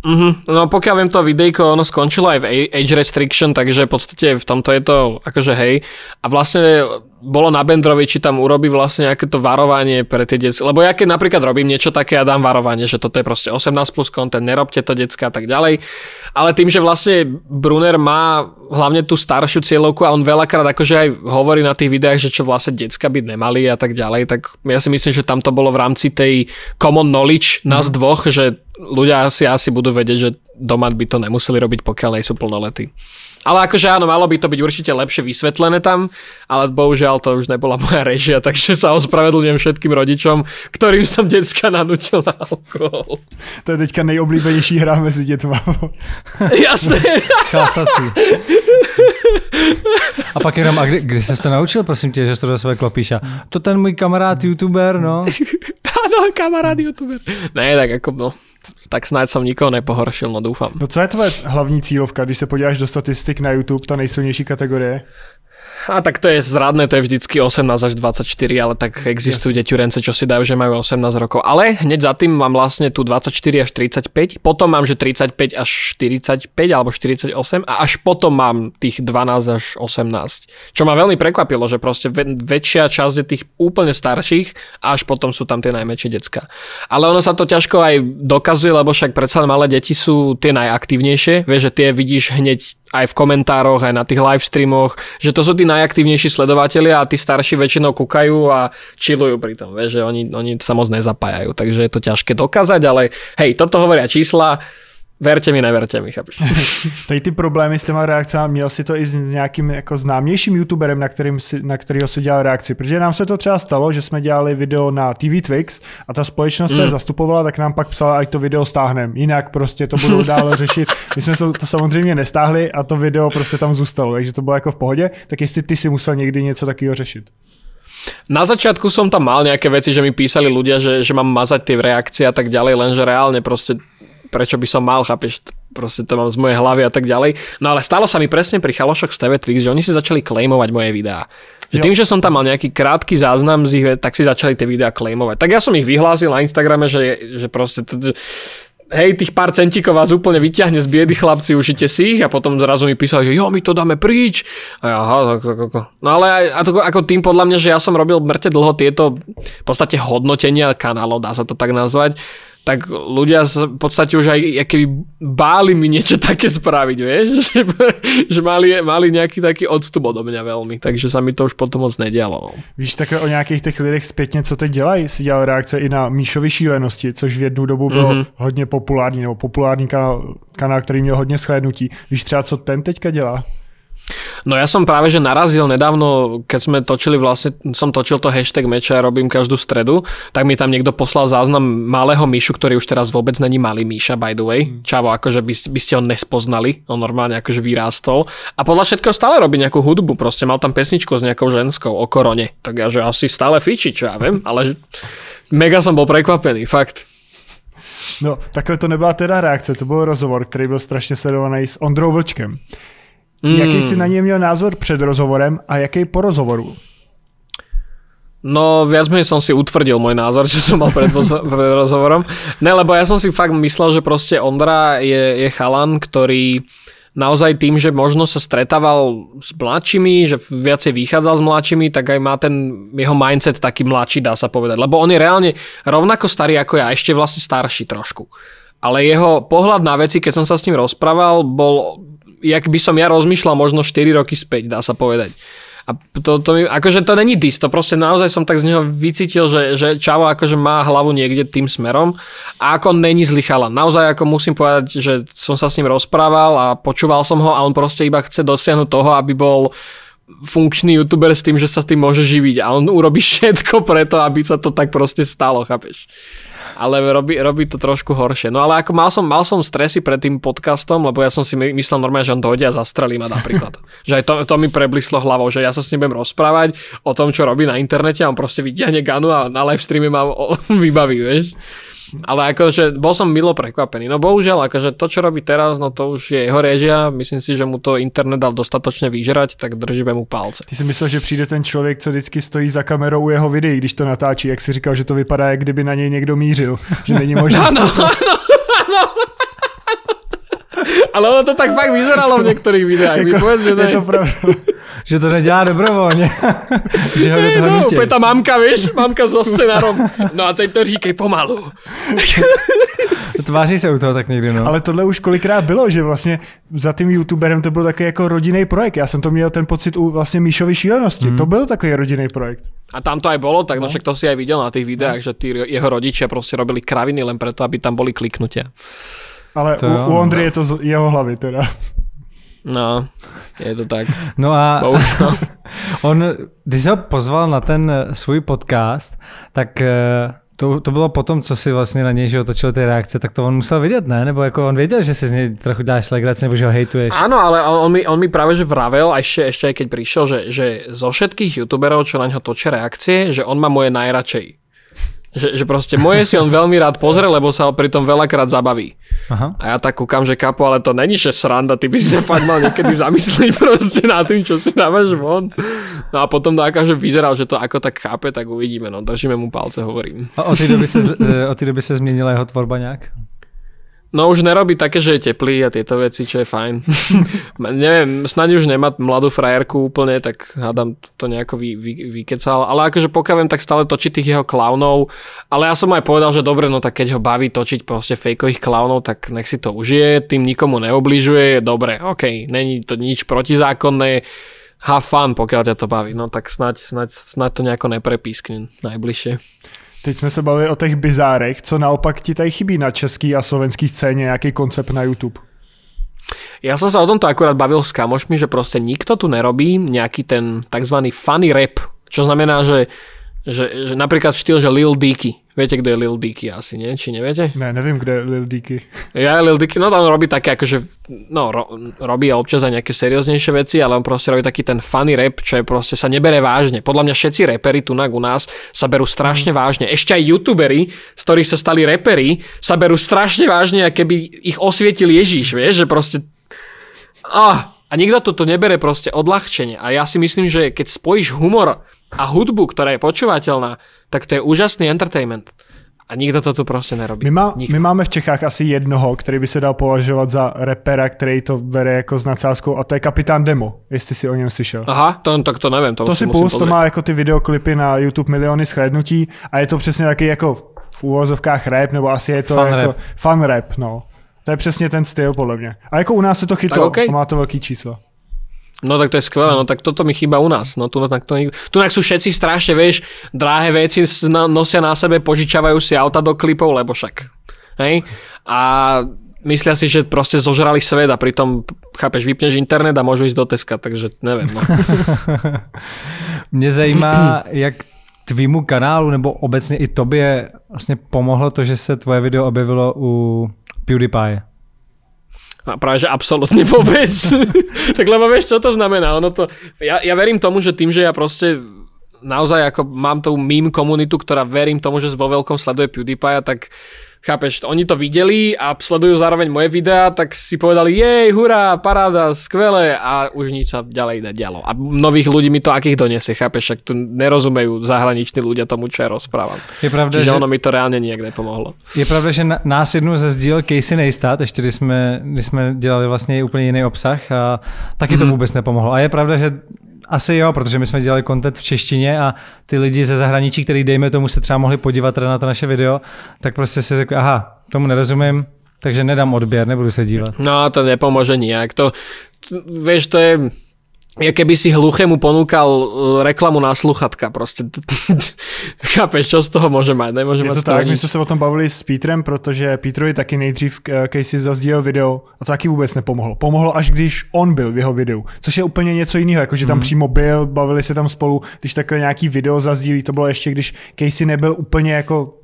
Mm-hmm. No pokiaľ viem to videjko, ono skončilo aj v age restriction, takže v podstate v tomto je to akože hej. A vlastne bolo na Bendrovi, či tam urobí vlastne nejaké to varovanie pre tie detská. Lebo ja keď napríklad robím niečo také a dám varovanie, že toto je proste 18 plus content, nerobte to decka a tak ďalej. Ale tým, že vlastne Brunner má hlavne tú staršiu cieľovku a on veľakrát akože aj hovorí na tých videách, že čo vlastne decka byť nemali a tak ďalej, tak ja si myslím, že tam to bolo v rámci tej common knowledge nás mm. dvoch, že ľudia asi, asi budú vedieť, že doma by to nemuseli robiť, pokiaľ nie sú plnoletí. Ale akože áno, malo by to byť určite lepšie vysvetlené tam, ale bohužiaľ to už nebola moja režia, takže sa ospravedlňujem všetkým rodičom, ktorým som decka nanútil na alkohol. To je teďka nejoblíbenější hra mezi dětma. Jasné. Chlastací. A pak jenom, a kdy, kdy jsi to naučil, prosím tě, že jsi to do své klopíša? To ten můj kamarád youtuber, no. Ano, kamarád youtuber. Ne, tak jako no, tak snad jsem nikoho nepohoršil, no doufám. No co je tvoje hlavní cílovka, když se podíváš do statistik na YouTube, ta nejsilnější kategorie? A tak to je zradné, to je vždycky 18 až 24, ale tak existujú deťurence, čo si dajú, že majú 18 rokov. Ale hneď za tým mám vlastne tu 24 až 35, potom mám, že 35 až 45 alebo 48 a až potom mám tých 12 až 18. Čo ma veľmi prekvapilo, že proste väčšia časť je tých úplne starších a až potom sú tam tie najmäčšie decka. Ale ono sa to ťažko aj dokazuje, lebo však predsa malé deti sú tie najaktívnejšie. Vieš, že tie vidíš hneď aj v komentároch, aj na tých live streamoch, že to sú tí najaktívnejší sledovatelia a tí starší väčšinou kúkajú a chillujú pri tom, vieš, že oni, oni sa moc nezapájajú, takže je to ťažké dokázať, ale hej, toto hovoria čísla, Verte mi, neverte mi, chápeš. Tady ty problémy s těma reakcemi, měl si to i s nějakým jako známějším youtuberem, na, kterým si, na kterýho si dělal reakci, protože nám se to třeba stalo, že jsme dělali video na TV Twix a ta společnost, mm. se zastupovala, tak nám pak psala, ať to video stáhnem. Jinak prostě to budou dál řešit. My jsme to samozřejmě nestáhli a to video prostě tam zůstalo, takže to bylo jako v pohodě. Tak jestli ty si musel někdy něco takového řešit. Na začiatku som tam mal nejaké veci, že mi písali ľudia, že, že mám mazať tie reakcie a tak ďalej, lenže reálne proste prečo by som mal, chápeš, proste to mám z mojej hlavy a tak ďalej. No ale stalo sa mi presne pri chalošoch z TV Twix, že oni si začali claimovať moje videá. Že tým, že som tam mal nejaký krátky záznam z ich, tak si začali tie videá claimovať. Tak ja som ich vyhlásil na Instagrame, že, že proste hej, tých pár centíkov vás úplne vyťahne z biedy chlapci, užite si ich a potom zrazu mi písali, že jo, my to dáme preč. A ja, aha, tak, tak, tak. No ale aj, ako, ako tým podľa mňa, že ja som robil mŕte dlho tieto v podstate hodnotenia kanálov, dá sa to tak nazvať, tak ľudia v podstate už aj keby báli mi niečo také spraviť, vieš, že, že mali, mali nejaký taký odstup odo mňa veľmi, takže sa mi to už potom moc nedialo. No. Víš také o nějakých těch lidech zpětně, co teď dělají? Si dělal reakce i na Míšovi šílenosti, což v jednu dobu bylo mm-hmm. hodně populární, nebo populární kanál, kanál, který měl hodně shlédnutí. Víš třeba, co ten teďka dělá? No ja som práve, že narazil nedávno, keď sme točili vlastne, som točil to hashtag meča a robím každú stredu, tak mi tam niekto poslal záznam malého Míšu, ktorý už teraz vôbec není malý Míša, by the way. Mm. Čavo, akože by, by ste ho nespoznali, on normálne akože vyrástol. A podľa všetkého stále robí nejakú hudbu, proste mal tam pesničku s nejakou ženskou o korone. Tak ja, že asi stále fiči, čo ja viem, ale mega som bol prekvapený, fakt. No, takhle to nebyla teda reakce, to byl rozhovor, který byl strašně sledovaný s Ondrou Vlčkem. Mm. Jaký jsi na něj měl názor před rozhovorem a jaký po rozhovoru? No, viac menej som si utvrdil môj názor, čo som mal pred, pred rozhovorom. Ne, lebo ja som si fakt myslel, že proste Ondra je, je chalan, ktorý naozaj tým, že možno sa stretával s mladšími, že viacej vychádzal s mladšími, tak aj má ten jeho mindset taký mladší, dá sa povedať. Lebo on je reálne rovnako starý ako ja, ešte vlastne starší trošku. Ale jeho pohľad na veci, keď som sa s ním rozprával, bol jak by som ja rozmýšľal možno 4 roky späť, dá sa povedať. A to, to mi, akože to není dis, to proste naozaj som tak z neho vycítil, že, že Čavo akože má hlavu niekde tým smerom a ako není zlý. Naozaj ako musím povedať, že som sa s ním rozprával a počúval som ho a on proste iba chce dosiahnuť toho, aby bol funkčný youtuber s tým, že sa tým môže živiť a on urobí všetko preto, aby sa to tak proste stalo, chápeš? Ale robí, robí to trošku horšie. No ale ako mal som, mal som stresy pred tým podcastom, lebo ja som si myslel normálne, že on dojde a zastrelí ma napríklad. že aj to, to mi preblislo hlavou, že ja sa s ním budem rozprávať o tom, čo robí na internete a on proste vyťahne ganu a na live streame ma vybaví, vieš. Ale akože bol som milo prekvapený. No bohužiaľ, akože to, čo robí teraz, no to už je jeho režia. Myslím si, že mu to internet dal dostatočne vyžrať, tak držíme mu palce. Ty si myslel, že přijde ten člověk, co vždycky stojí za kamerou u jeho videí, když to natáčí, jak si říkal, že to vypadá, jak kdyby na něj někdo mířil. Že není možné. Ano, ano, ano. Ale ono to tak fakt vyzeralo v některých videách. Jako, povedz, že ne. Je to pravda že to nedělá dobrovolně. že ho do toho no, úplně ta mamka, víš, mamka so scenárom. No a teď to říkej pomalu. Tváří se u toho tak někdy, no. Ale tohle už kolikrát bylo, že vlastně za tím youtuberem to byl takový jako rodinný projekt. Já jsem to měl ten pocit u vlastně Míšovy šílenosti. Hmm. To byl takový rodinný projekt. A tam to aj bolo, tak no, no však to si aj videl na tých videách, no. že tí jeho rodičia proste robili kraviny len preto, aby tam boli kliknutia. Ale to u, u Ondry no. je to z jeho hlavy teda. No, je to tak. No a on, když se pozval na ten eh, svůj podcast, tak eh, to, to bylo potom, co si vlastně na něj že otočil ty reakce, tak to on musel vidět, ne? Nebo jako on věděl, že si z něj trochu dáš legraci, nebo že ho hejtuješ. Áno, ale on mi, on mi práve že vravel, a ešte, ešte aj keď prišiel, že, že zo všetkých youtuberov, čo na ňo točia reakcie, že on má moje najradšej. Že, že proste moje si on veľmi rád pozrie, lebo sa ho pri tom veľakrát zabaví. Aha. A ja tak kúkam, že kapo, ale to není že sranda, ty by si sa fakt mal niekedy zamyslieť proste nad tým, čo si dávaš von. No a potom to akože vyzeral, že to ako tak chápe, tak uvidíme, no držíme mu palce, hovorím. A od tej doby sa, e, od tej doby sa zmenila jeho tvorba nejak? No už nerobí také, že je teplý a tieto veci, čo je fajn. Neviem, snad už nemá mladú frajerku úplne, tak hádam to nejako vy, vy, vykecal. Ale akože pokiaľ viem, tak stále točí tých jeho klaunov. Ale ja som aj povedal, že dobre, no tak keď ho baví točiť proste fejkových klaunov, tak nech si to užije, tým nikomu neobližuje, dobre, ok, není to nič protizákonné, have fun, pokiaľ ťa to baví. No tak snať, snať, snať to nejako neprepískne najbližšie. Teď jsme se bavili o těch bizárech, co naopak ti tady chybí na český a slovenský scéně, nějaký koncept na YouTube? Ja som sa o tomto akurát bavil s kamošmi, že proste nikto tu nerobí nejaký ten tzv. funny rap, čo znamená, že že, že napríklad štýl, že Lil Dicky. Viete, kto je Lil Dicky asi, nie? Či neviete? Ne, neviem, kto je Lil Dicky. Ja, Lil Dicky, no on robí také akože, no ro, robí občas aj nejaké serióznejšie veci, ale on proste robí taký ten funny rap, čo je proste sa nebere vážne. Podľa mňa všetci repery tu u nás sa berú strašne mm. vážne. Ešte aj youtuberi, z ktorých sa stali repery, sa berú strašne vážne, a keby ich osvietil Ježíš, vieš, že proste... Ah, a nikto to tu nebere proste odľahčenie. A ja si myslím, že keď spojíš humor a hudbu, ktorá je počúvateľná, tak to je úžasný entertainment. A nikdo to tu prostě nerobí. My, má, my máme v Čechách asi jednoho, který by se dal považovat za repera, který to bere jako s nadsázkou a to je Kapitán Demo, jestli si o něm slyšel. Aha, to, tak to nevím. To, to si pust, to má jako ty videoklipy na YouTube miliony shlédnutí a je to přesně taky jako v úvozovkách rap, nebo asi je to fun jako rap. fun rap, no. To je přesně ten styl, podle mě. A jako u nás se to chytlo, okay. má to velký číslo. No tak to je skvelé, no tak toto mi chýba u nás. No tu, tak to, tu sú všetci strašne, vieš, drahé veci nosia na sebe, požičavajú si auta do klipov, lebo však. Hej? A myslia si, že proste zožrali svet a pritom, chápeš, vypneš internet a môžu ísť do Teska, takže neviem. No. Mě zajímá, jak tvýmu kanálu nebo obecně i tobě vlastně pomohlo to, že se tvoje video objevilo u PewDiePie. A práve, že absolútne vôbec. tak lebo vieš, čo to znamená? Ono to, ja, ja verím tomu, že tým, že ja proste naozaj ako mám tú meme komunitu, ktorá verím tomu, že vo veľkom sleduje PewDiePie, tak Chápeš, oni to videli a sledujú zároveň moje videá, tak si povedali, jej, hurá, paráda, skvelé a už nič sa ďalej nedialo. A nových ľudí mi to akých donesie, chápeš, však tu nerozumejú zahraniční ľudia tomu, čo ja rozprávam. Je pravda, Čiže že... ono mi to reálne nijak nepomohlo. Je pravda, že nás jednou ze sdíl Casey Neistat, ještě když jsme, když jsme dělali vlastně úplně jiný obsah a taky to mm. vůbec nepomohlo. A je pravda, že asi jo, protože my jsme dělali content v češtině a ty lidi ze zahraničí, který dejme tomu se třeba mohli podívat na to naše video, tak prostě si řekli, aha, tomu nerozumím, takže nedám odběr, nebudu se dívat. No to nepomůže nijak. To, vieš, to je je keby si hluchému ponúkal e, reklamu na sluchatka, proste. Chápeš, čo z toho môže mať? Nemôže je to tak, my jsme se o tom bavili s Petrem, protože Petrovi taky nejdřív Casey zazdílel video a to taky vůbec nepomohlo. Pomohlo až když on byl v jeho videu, což je úplně něco jiného, jako že tam hmm. přímo byl, bavili se tam spolu, když takhle nějaký video zazdílí, to bylo ještě, když Casey nebyl úplně jako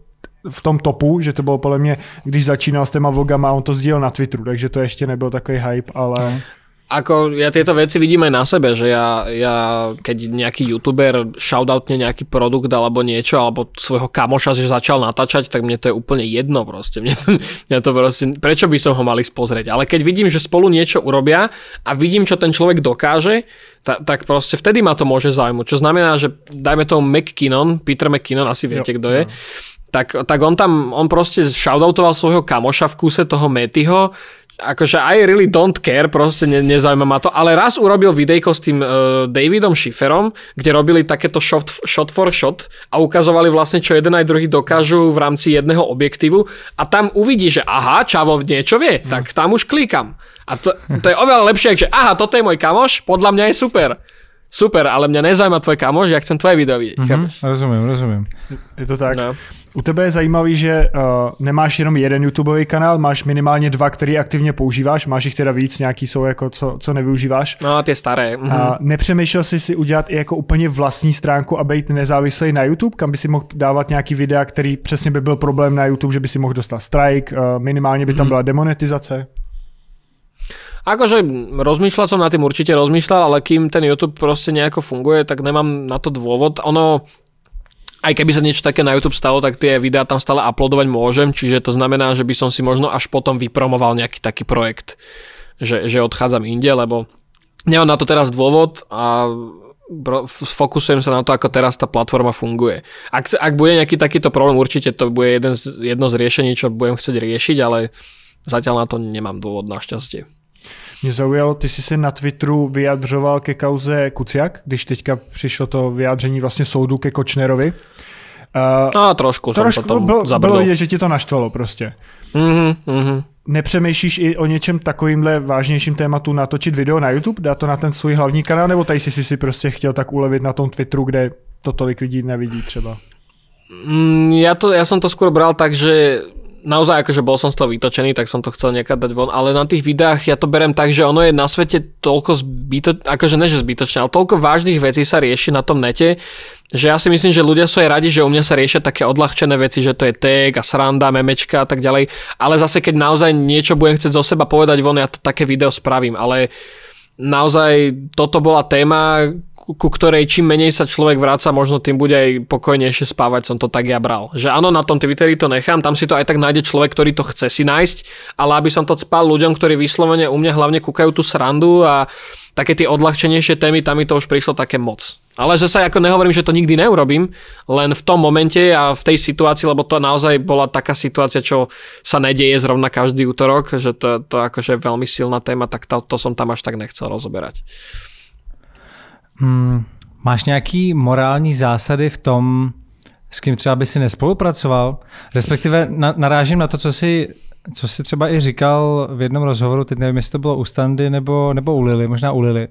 v tom topu, že to bylo podle mě, když začínal s těma vlogama, on to sdílel na Twitteru, takže to ještě nebyl takový hype, ale... Ako ja tieto veci vidím aj na sebe, že ja, ja keď nejaký youtuber shoutoutne nejaký produkt alebo niečo, alebo svojho kamoša, že začal natáčať, tak mne to je úplne jedno proste. Mne to, mne to proste, prečo by som ho mali spozrieť? Ale keď vidím, že spolu niečo urobia a vidím, čo ten človek dokáže, ta, tak proste vtedy ma to môže zaujímať. Čo znamená, že dajme tomu McKinnon, Peter McKinnon, asi viete, kto je, tak, tak on tam, on proste shoutoutoval svojho kamoša v kúse toho Metyho, akože I really don't care, proste ne, nezaujíma ma to, ale raz urobil videjko s tým uh, Davidom Schifferom, kde robili takéto shot, shot for shot a ukazovali vlastne, čo jeden aj druhý dokážu v rámci jedného objektívu a tam uvidí, že aha, Čavo niečo vie, tak tam už klikam. A to, to je oveľa lepšie, že aha, toto je môj kamoš, podľa mňa je super. Super, ale mňa nezaujíma tvoj kamoš, ja chcem tvoje video vidieť. Mm-hmm, rozumím, rozumím. Je to tak. No. U tebe je zajímavý, že uh, nemáš jenom jeden YouTubeový kanál, máš minimálně dva, který aktivně používáš, máš jich teda víc, nějaký jsou jako co, co nevyužíváš. No, ty staré. Mhm. A nepřemýšlel jsi si udělat i jako úplně vlastní stránku a být nezávislý na YouTube, kam by si mohl dávat nějaký videa, který přesně by byl problém na YouTube, že by si mohl dostat strike, uh, minimálně by tam mhm. byla demonetizace? Akože rozmýšľal som na tým určite rozmýšľal, ale kým ten YouTube proste nejako funguje, tak nemám na to dôvod. Ono, aj keby sa niečo také na YouTube stalo, tak tie videá tam stále uploadovať môžem, čiže to znamená, že by som si možno až potom vypromoval nejaký taký projekt, že, že odchádzam inde, lebo nemám na to teraz dôvod a fokusujem sa na to, ako teraz tá platforma funguje. Ak, ak bude nejaký takýto problém, určite to bude jeden z, jedno z riešení, čo budem chcieť riešiť, ale zatiaľ na to nemám dôvod našťastie. Mě zaujalo, ty jsi se na Twitteru vyjadřoval ke kauze Kuciak, když teďka přišlo to vyjádření vlastně soudu ke Kočnerovi. Uh, no, trošku, trošku jsem to tam bylo, bylo vidět, že ti to naštvalo prostě. Mm-hmm, mm-hmm. Nepřemýšlíš i o něčem takovýmhle vážnějším tématu natočit video na YouTube, dát to na ten svůj hlavní kanál, nebo tady jsi si prostě chtěl tak ulevit na tom Twitteru, kde to tolik lidí nevidí třeba? Mm, ja, to, ja som to skôr bral tak, že naozaj akože bol som z toho vytočený, tak som to chcel niekať dať von, ale na tých videách ja to berem tak, že ono je na svete toľko zbytočné, akože neže zbytočné, ale toľko vážnych vecí sa rieši na tom nete, že ja si myslím, že ľudia sú aj radi, že u mňa sa riešia také odľahčené veci, že to je tag a sranda, memečka a tak ďalej, ale zase keď naozaj niečo budem chcieť zo seba povedať von, ja to také video spravím, ale naozaj toto bola téma, ku ktorej čím menej sa človek vráca, možno tým bude aj pokojnejšie spávať, som to tak ja bral. Že áno, na tom Twitteri to nechám, tam si to aj tak nájde človek, ktorý to chce si nájsť, ale aby som to spal ľuďom, ktorí vyslovene u mňa hlavne kúkajú tú srandu a také tie odľahčenejšie témy, tam mi to už prišlo také moc. Ale že sa ako nehovorím, že to nikdy neurobím, len v tom momente a v tej situácii, lebo to naozaj bola taká situácia, čo sa nedieje zrovna každý útorok, že to, to akože je veľmi silná téma, tak to, to som tam až tak nechcel rozoberať. Hmm, máš nějaký morální zásady v tom, s kým třeba by si nespolupracoval? Respektive na, narážím na to, co si, co si třeba i říkal v jednom rozhovoru, teď nevím, jestli to bylo u Standy nebo, nebo u Lily, možná u Lily.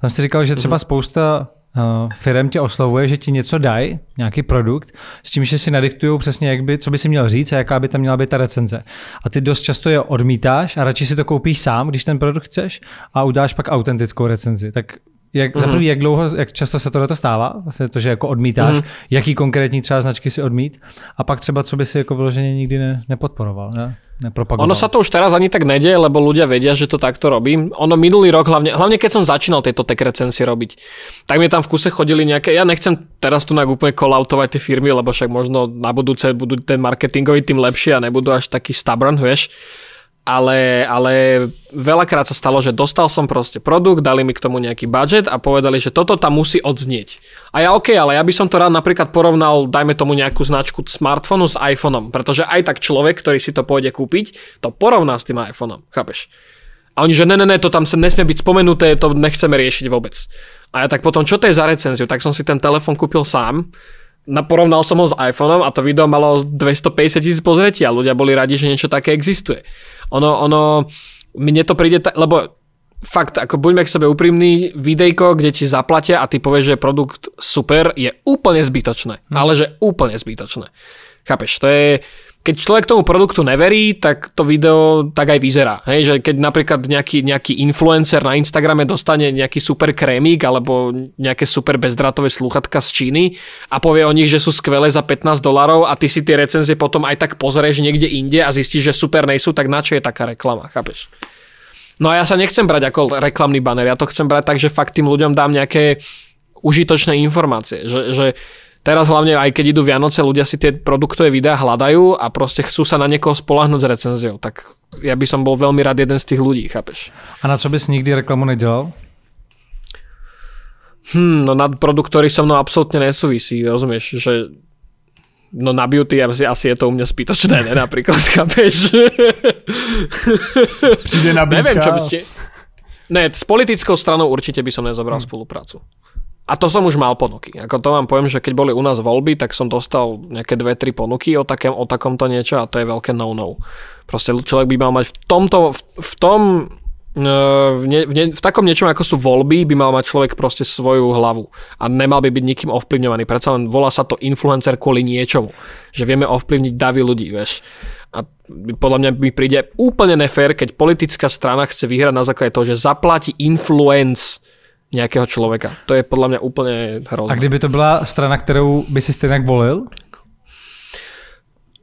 Tam si říkal, že třeba mhm. spousta uh, firm tě oslovuje, že ti něco dají, nějaký produkt, s tím, že si nadiktují přesně, jak by, co by si měl říct a jaká by tam měla být ta recenze. A ty dost často je odmítáš a radši si to koupíš sám, když ten produkt chceš a udáš pak autentickou recenzi. Tak jak, mm-hmm. za prvý, jak dlouho, jak často se tohle stává, vlastně to, že jako odmítáš, mm-hmm. jaký konkrétní třeba značky si odmít a pak třeba, co by si jako vyloženě nikdy ne, nepodporoval, ne? nepropagoval. Ono sa to už teraz ani tak nedie, lebo ľudia vedia, že to takto robím. Ono minulý rok, hlavne, hlavne keď som začínal tieto tech recenzie robiť, tak mi tam v kuse chodili nejaké, ja nechcem teraz tu úplne kolautovať tie firmy, lebo však možno na budúce budú ten marketingový tým lepšie a nebudú až taký stubborn, vieš ale, ale veľakrát sa stalo, že dostal som proste produkt, dali mi k tomu nejaký budget a povedali, že toto tam musí odznieť. A ja OK, ale ja by som to rád napríklad porovnal, dajme tomu nejakú značku smartfónu s iPhoneom, pretože aj tak človek, ktorý si to pôjde kúpiť, to porovná s tým iPhoneom, chápeš? A oni, že ne, ne, ne, to tam sa nesmie byť spomenuté, to nechceme riešiť vôbec. A ja tak potom, čo to je za recenziu? Tak som si ten telefon kúpil sám, na porovnal som ho s iPhoneom a to video malo 250 tisíc pozretí a ľudia boli radi, že niečo také existuje. Ono, ono, mne to príde, ta, lebo fakt, ako buďme k sebe úprimní, videjko, kde ti zaplatia a ty povieš, že produkt super, je úplne zbytočné. Hmm. Ale že úplne zbytočné. Chápeš, to je, keď človek tomu produktu neverí, tak to video tak aj vyzerá. Hej, že keď napríklad nejaký, nejaký influencer na Instagrame dostane nejaký super krémik alebo nejaké super bezdrátové sluchatka z Číny a povie o nich, že sú skvelé za 15 dolarov a ty si tie recenzie potom aj tak pozrieš niekde inde a zistíš, že super nejsú, tak na čo je taká reklama, chápeš? No a ja sa nechcem brať ako reklamný banner, ja to chcem brať tak, že fakt tým ľuďom dám nejaké užitočné informácie, že, že Teraz hlavne aj keď idú Vianoce, ľudia si tie produktové videá hľadajú a proste chcú sa na niekoho spolahnúť s recenziou. Tak ja by som bol veľmi rád jeden z tých ľudí, chápeš? A na čo bys nikdy reklamu nedelal? Hmm, no na produkt, ktorý so mnou absolútne nesúvisí, rozumieš, že no na beauty asi, asi je to u mňa spýtočné, ne, napríklad, chápeš? Príde nabídka. Neviem, čo by ste... Ne, s politickou stranou určite by som nezobral hmm. spoluprácu. A to som už mal ponuky. Ako to vám poviem, že keď boli u nás voľby, tak som dostal nejaké dve, tri ponuky o, takém, o takomto niečo a to je veľké no-no. Proste človek by mal mať v tomto, v, v tom, e, v, ne, v, ne, v takom niečom ako sú voľby, by mal mať človek proste svoju hlavu a nemal by byť nikým ovplyvňovaný. Predsa len volá sa to influencer kvôli niečomu, že vieme ovplyvniť davy ľudí, vieš. A podľa mňa mi príde úplne nefér, keď politická strana chce vyhrať na základe toho, že zaplatí influence nejakého človeka. To je podľa mňa úplne hrozné. A kdyby to byla strana, ktorú by si stejnak volil?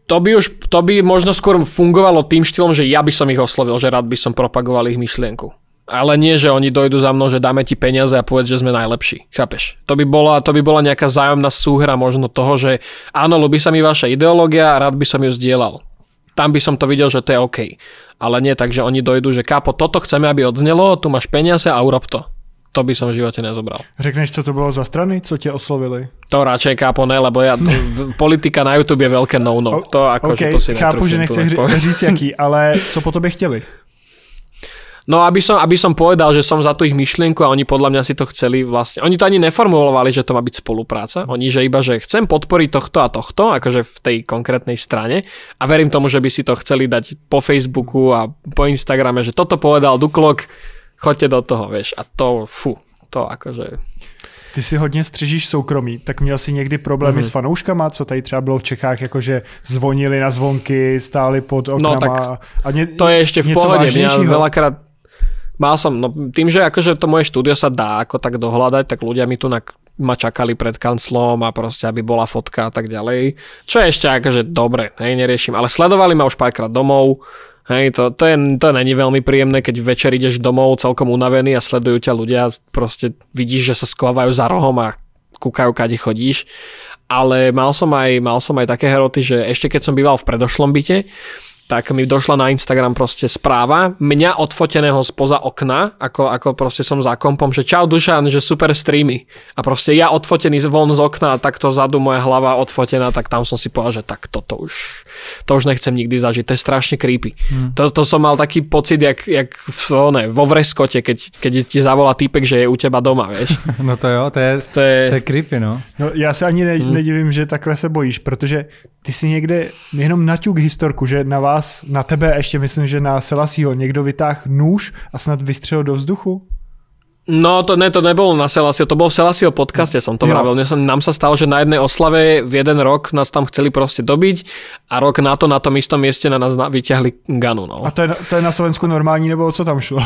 To by už, to by možno skôr fungovalo tým štýlom, že ja by som ich oslovil, že rád by som propagoval ich myšlienku. Ale nie, že oni dojdu za mnou, že dáme ti peniaze a povedz, že sme najlepší. Chápeš? To by bola, to by bola nejaká zájomná súhra možno toho, že áno, ľubí sa mi vaša ideológia a rád by som ju zdieľal. Tam by som to videl, že to je OK. Ale nie tak, že oni dojdu, že kápo, toto chceme, aby odznelo, tu máš peniaze a urob to to by som v živote nezobral. Řekneš, co to bylo za strany, co tě oslovili? To radšej kápo ne, lebo ja, politika na YouTube je veľké no-no. To ako, okay, že to si chápu, že nechceš říct jaký, ale co po tobě chtěli? No aby som, aby som povedal, že som za tú ich myšlienku a oni podľa mňa si to chceli vlastne, oni to ani neformulovali, že to má byť spolupráca, oni že iba, že chcem podporiť tohto a tohto, akože v tej konkrétnej strane a verím tomu, že by si to chceli dať po Facebooku a po Instagrame, že toto povedal Duklok, choďte do toho, vieš. A to, fu, to akože... Ty si hodně střežíš soukromí, tak měl jsi někdy problémy mm-hmm. s fanouškama, co tady třeba bylo v Čechách, jakože zvonili na zvonky, stáli pod oknama. No tak a ne, to je ešte v pohode, ja veľakrát Mal som, no tým, že akože to moje štúdio sa dá ako tak dohľadať, tak ľudia mi tu na, ma čakali pred kanclom a proste, aby bola fotka a tak ďalej. Čo je ešte akože dobre, hej, neriešim. Ale sledovali ma už párkrát domov, Hej, to, to, je, to není veľmi príjemné, keď večer ideš domov celkom unavený a sledujú ťa ľudia, proste vidíš, že sa skovávajú za rohom a kúkajú, kade chodíš. Ale mal som aj, mal som aj také heroty, že ešte keď som býval v predošlom byte, tak mi došla na Instagram proste správa, mňa odfoteného spoza okna, ako, ako proste som za kompom, že čau Dušan, že super streamy. A proste ja odfotený von z okna a takto zadu moja hlava odfotená, tak tam som si povedal, že tak toto už, to už nechcem nikdy zažiť, to je strašne creepy. Hmm. To, to som mal taký pocit, jak, jak v, ne, vo vreskote, keď, keď ti zavolá týpek, že je u teba doma, vieš. No to jo, to je, to je, to je creepy, no. no. já se ani ne, hmm. nedivím, že takhle se bojíš, protože ty si někde jenom naťuk historku, že na vás vás, na tebe ještě myslím, že na Selasího někdo vytáhl nůž a snad vystřelil do vzduchu? No to, ne, to nebolo na Selasio, to bol v Selasio podcaste, som to vravel. Nám sa stalo, že na jednej oslave v jeden rok nás tam chceli proste dobiť a rok na to na tom istom mieste na nás vyťahli ganu. No. A to je, to je na Slovensku normální, nebo co tam šlo?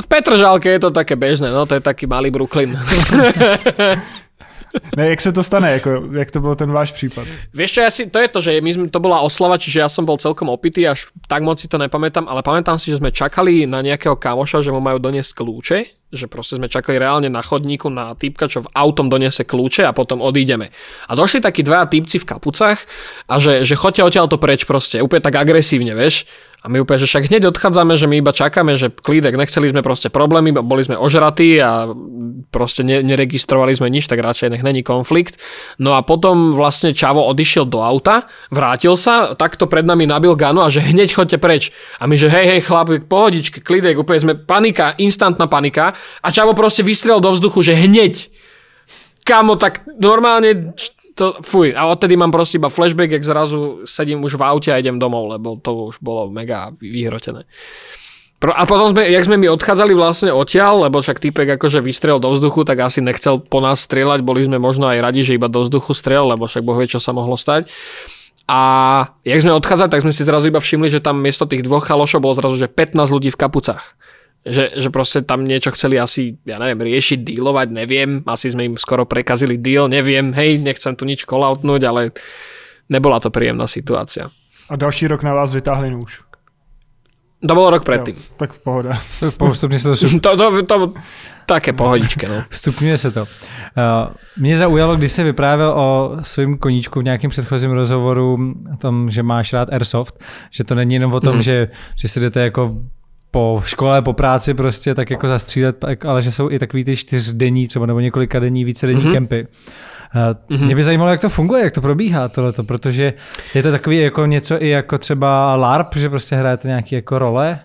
V Petržálke je to také bežné, no to je taký malý Brooklyn. ne, jak se to stane, jako, jak to byl ten váš případ? Vieš čo, ja si, to je to, že my sme, to bola oslava, čiže ja som bol celkom opitý, až tak moc si to nepamätám, ale pamätám si, že sme čakali na nejakého kamoša, že mu majú doniesť kľúče, že proste sme čakali reálne na chodníku na týpka, čo v autom donese kľúče a potom odídeme. A došli takí dvaja týpci v kapucach a že, že choďte odtiaľ to preč proste, úplne tak agresívne, vieš. A my úplne, že však hneď odchádzame, že my iba čakáme, že klídek, nechceli sme proste problémy, boli sme ožratí a proste ne, neregistrovali sme nič, tak radšej nech není konflikt. No a potom vlastne Čavo odišiel do auta, vrátil sa, takto pred nami nabil ganu a že hneď choďte preč. A my, že hej, hej, chlap, pohodičke, klídek, úplne sme panika, instantná panika a Čavo proste vystrel do vzduchu, že hneď. Kamo, tak normálne to, fuj, a odtedy mám proste iba flashback, jak zrazu sedím už v aute a idem domov, lebo to už bolo mega vyhrotené. A potom sme, jak sme mi odchádzali vlastne odtiaľ, lebo však týpek akože vystrel do vzduchu, tak asi nechcel po nás strieľať, boli sme možno aj radi, že iba do vzduchu strel, lebo však boh vie, čo sa mohlo stať. A jak sme odchádzali, tak sme si zrazu iba všimli, že tam miesto tých dvoch chalošov bolo zrazu, že 15 ľudí v kapucách. Že, že proste tam niečo chceli asi, ja neviem, riešiť, dealovať, neviem, asi sme im skoro prekazili deal, neviem, hej, nechcem tu nič kolautnúť, ale nebola to príjemná situácia. A další rok na vás vytáhli nůž. To bolo rok predtým. Jo, tak v pohoda. Postupne sa to, to, to, to, také pohodičke, no. Stupňuje se to. Uh, mě zaujalo, když se vyprávěl o svém koníčku v nějakém předchozím rozhovoru, o tom, že máš rád Airsoft, že to není jenom o tom, mm. že, že si jdete jako po škole, po práci prostě tak jako zastřílet, ale že jsou i takový ty čtyřdenní třeba nebo několika denní, více denní mm-hmm. kempy. Mm-hmm. Mě by zajímalo, jak to funguje, jak to probíhá tohleto, protože je to takový jako něco i jako třeba LARP, že prostě hrajete nějaký jako role,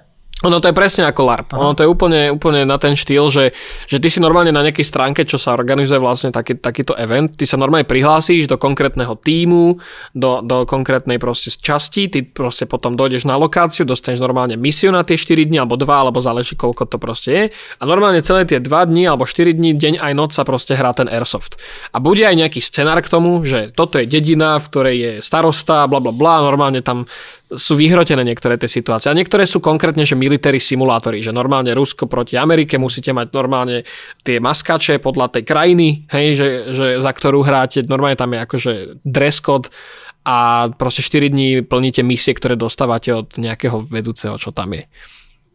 ono to je presne ako LARP. Aha. Ono to je úplne, úplne na ten štýl, že, že ty si normálne na nejakej stránke, čo sa organizuje vlastne taký, takýto event, ty sa normálne prihlásíš do konkrétneho týmu, do, do konkrétnej proste časti, ty proste potom dojdeš na lokáciu, dostaneš normálne misiu na tie 4 dní, alebo 2, alebo záleží koľko to proste je. A normálne celé tie 2 dní alebo 4 dní, deň aj noc sa proste hrá ten Airsoft. A bude aj nejaký scenár k tomu, že toto je dedina, v ktorej je starosta, bla bla bla, normálne tam sú vyhrotené niektoré tie situácie. A niektoré sú konkrétne, že military simulátory, že normálne Rusko proti Amerike musíte mať normálne tie maskače podľa tej krajiny, hej, že, že za ktorú hráte, normálne tam je akože dress code a proste 4 dní plníte misie, ktoré dostávate od nejakého vedúceho, čo tam je.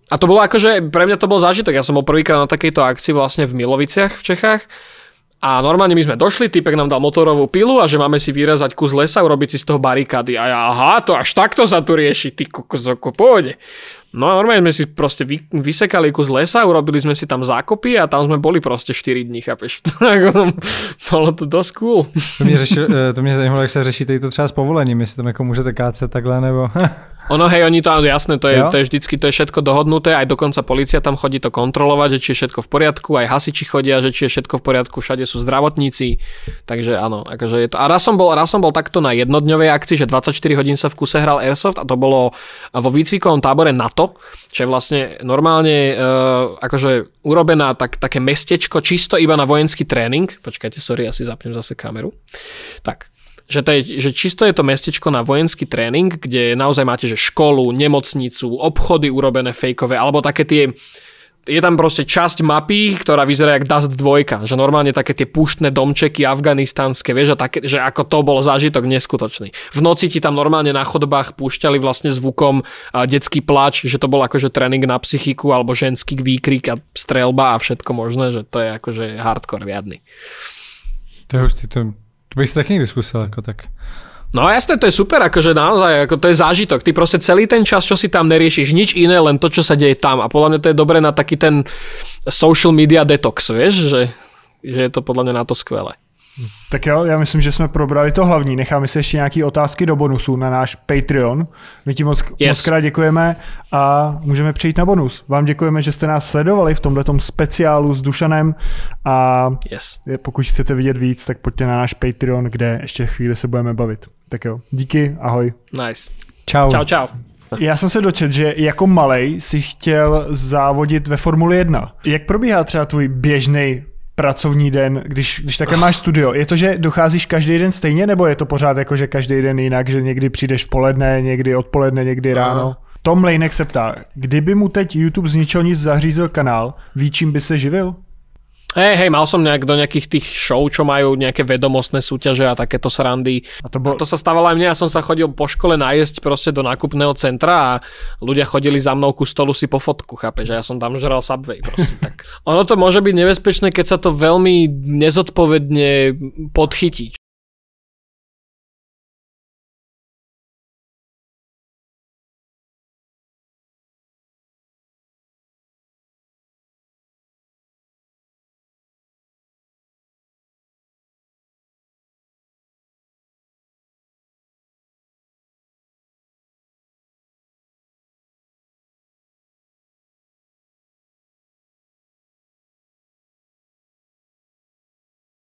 A to bolo akože, pre mňa to bol zážitok, ja som bol prvýkrát na takejto akcii vlastne v Miloviciach v Čechách a normálne my sme došli, typek nám dal motorovú pilu a že máme si vyrezať kus lesa, urobiť si z toho barikády. A ja, aha, to až takto sa tu rieši, ty kokos, pôjde. No a normálne sme si proste vy, vysekali kus lesa, urobili sme si tam zákopy a tam sme boli proste 4 dní, chápeš? Bolo to dosť cool. To mě, řešil, zajímalo, jak se řeší to třeba s povolením, jestli tam jako můžete kácet takhle, nebo... Ono, hej, oni to, jasné, to je, to je vždycky, to je všetko dohodnuté, aj dokonca policia tam chodí to kontrolovať, že či je všetko v poriadku, aj hasiči chodia, že či je všetko v poriadku, všade sú zdravotníci, takže áno, akože je to. A raz som bol, raz som bol takto na jednodňovej akcii, že 24 hodín sa v kuse hral Airsoft a to bolo vo výcvikovom tábore NATO, čo je vlastne normálne e, akože urobená tak, také mestečko čisto iba na vojenský tréning. Počkajte, sorry, ja si zapnem zase kameru. Tak, že, to je, že čisto je to mestečko na vojenský tréning, kde naozaj máte že školu, nemocnicu, obchody urobené fejkové, alebo také tie je tam proste časť mapy, ktorá vyzerá jak Dust 2, že normálne také tie púštne domčeky afganistánske, vieš, a také, že ako to bol zážitok neskutočný. V noci ti tam normálne na chodbách púšťali vlastne zvukom detský plač, že to bol akože tréning na psychiku alebo ženský výkrik a strelba a všetko možné, že to je akože hardcore riadny. To už to to bych si tak někdy zkusil, jako tak No jasné, to je super, akože naozaj, ako to je zážitok. Ty proste celý ten čas, čo si tam neriešiš, nič iné, len to, čo sa deje tam. A podľa mňa to je dobré na taký ten social media detox, vieš, že, že je to podľa mňa na to skvelé. Tak jo, já myslím, že jsme probrali to hlavní. Necháme si ještě nějaké otázky do bonusu na náš Patreon. My ti moc, yes. moc krát děkujeme a můžeme přejít na bonus. Vám děkujeme, že jste nás sledovali v tomto speciálu s Dušanem a yes. pokud chcete vidět víc, tak pojďte na náš Patreon, kde ještě chvíli se budeme bavit. Tak jo, díky, ahoj. Nice. Čau. Čau, čau. Já jsem se dočet, že jako malej si chtěl závodit ve Formuli 1. Jak probíhá třeba tvůj běžný pracovní den, když, když také máš studio. Je to, že docházíš každý den stejně, nebo je to pořád jako, že každý den jinak, že někdy přijdeš v poledne, někdy odpoledne, někdy ráno? Tom Lejnek se ptá, kdyby mu teď YouTube z ničeho nic zahřízil kanál, ví, čím by se živil? Hej, hej, mal som nejak do nejakých tých show, čo majú nejaké vedomostné súťaže a takéto srandy. A to, bol... a to sa stávalo aj mne, ja som sa chodil po škole najesť proste do nákupného centra a ľudia chodili za mnou ku stolu si po fotku, chápe, že ja som tam žral Subway proste tak. Ono to môže byť nebezpečné, keď sa to veľmi nezodpovedne podchytí.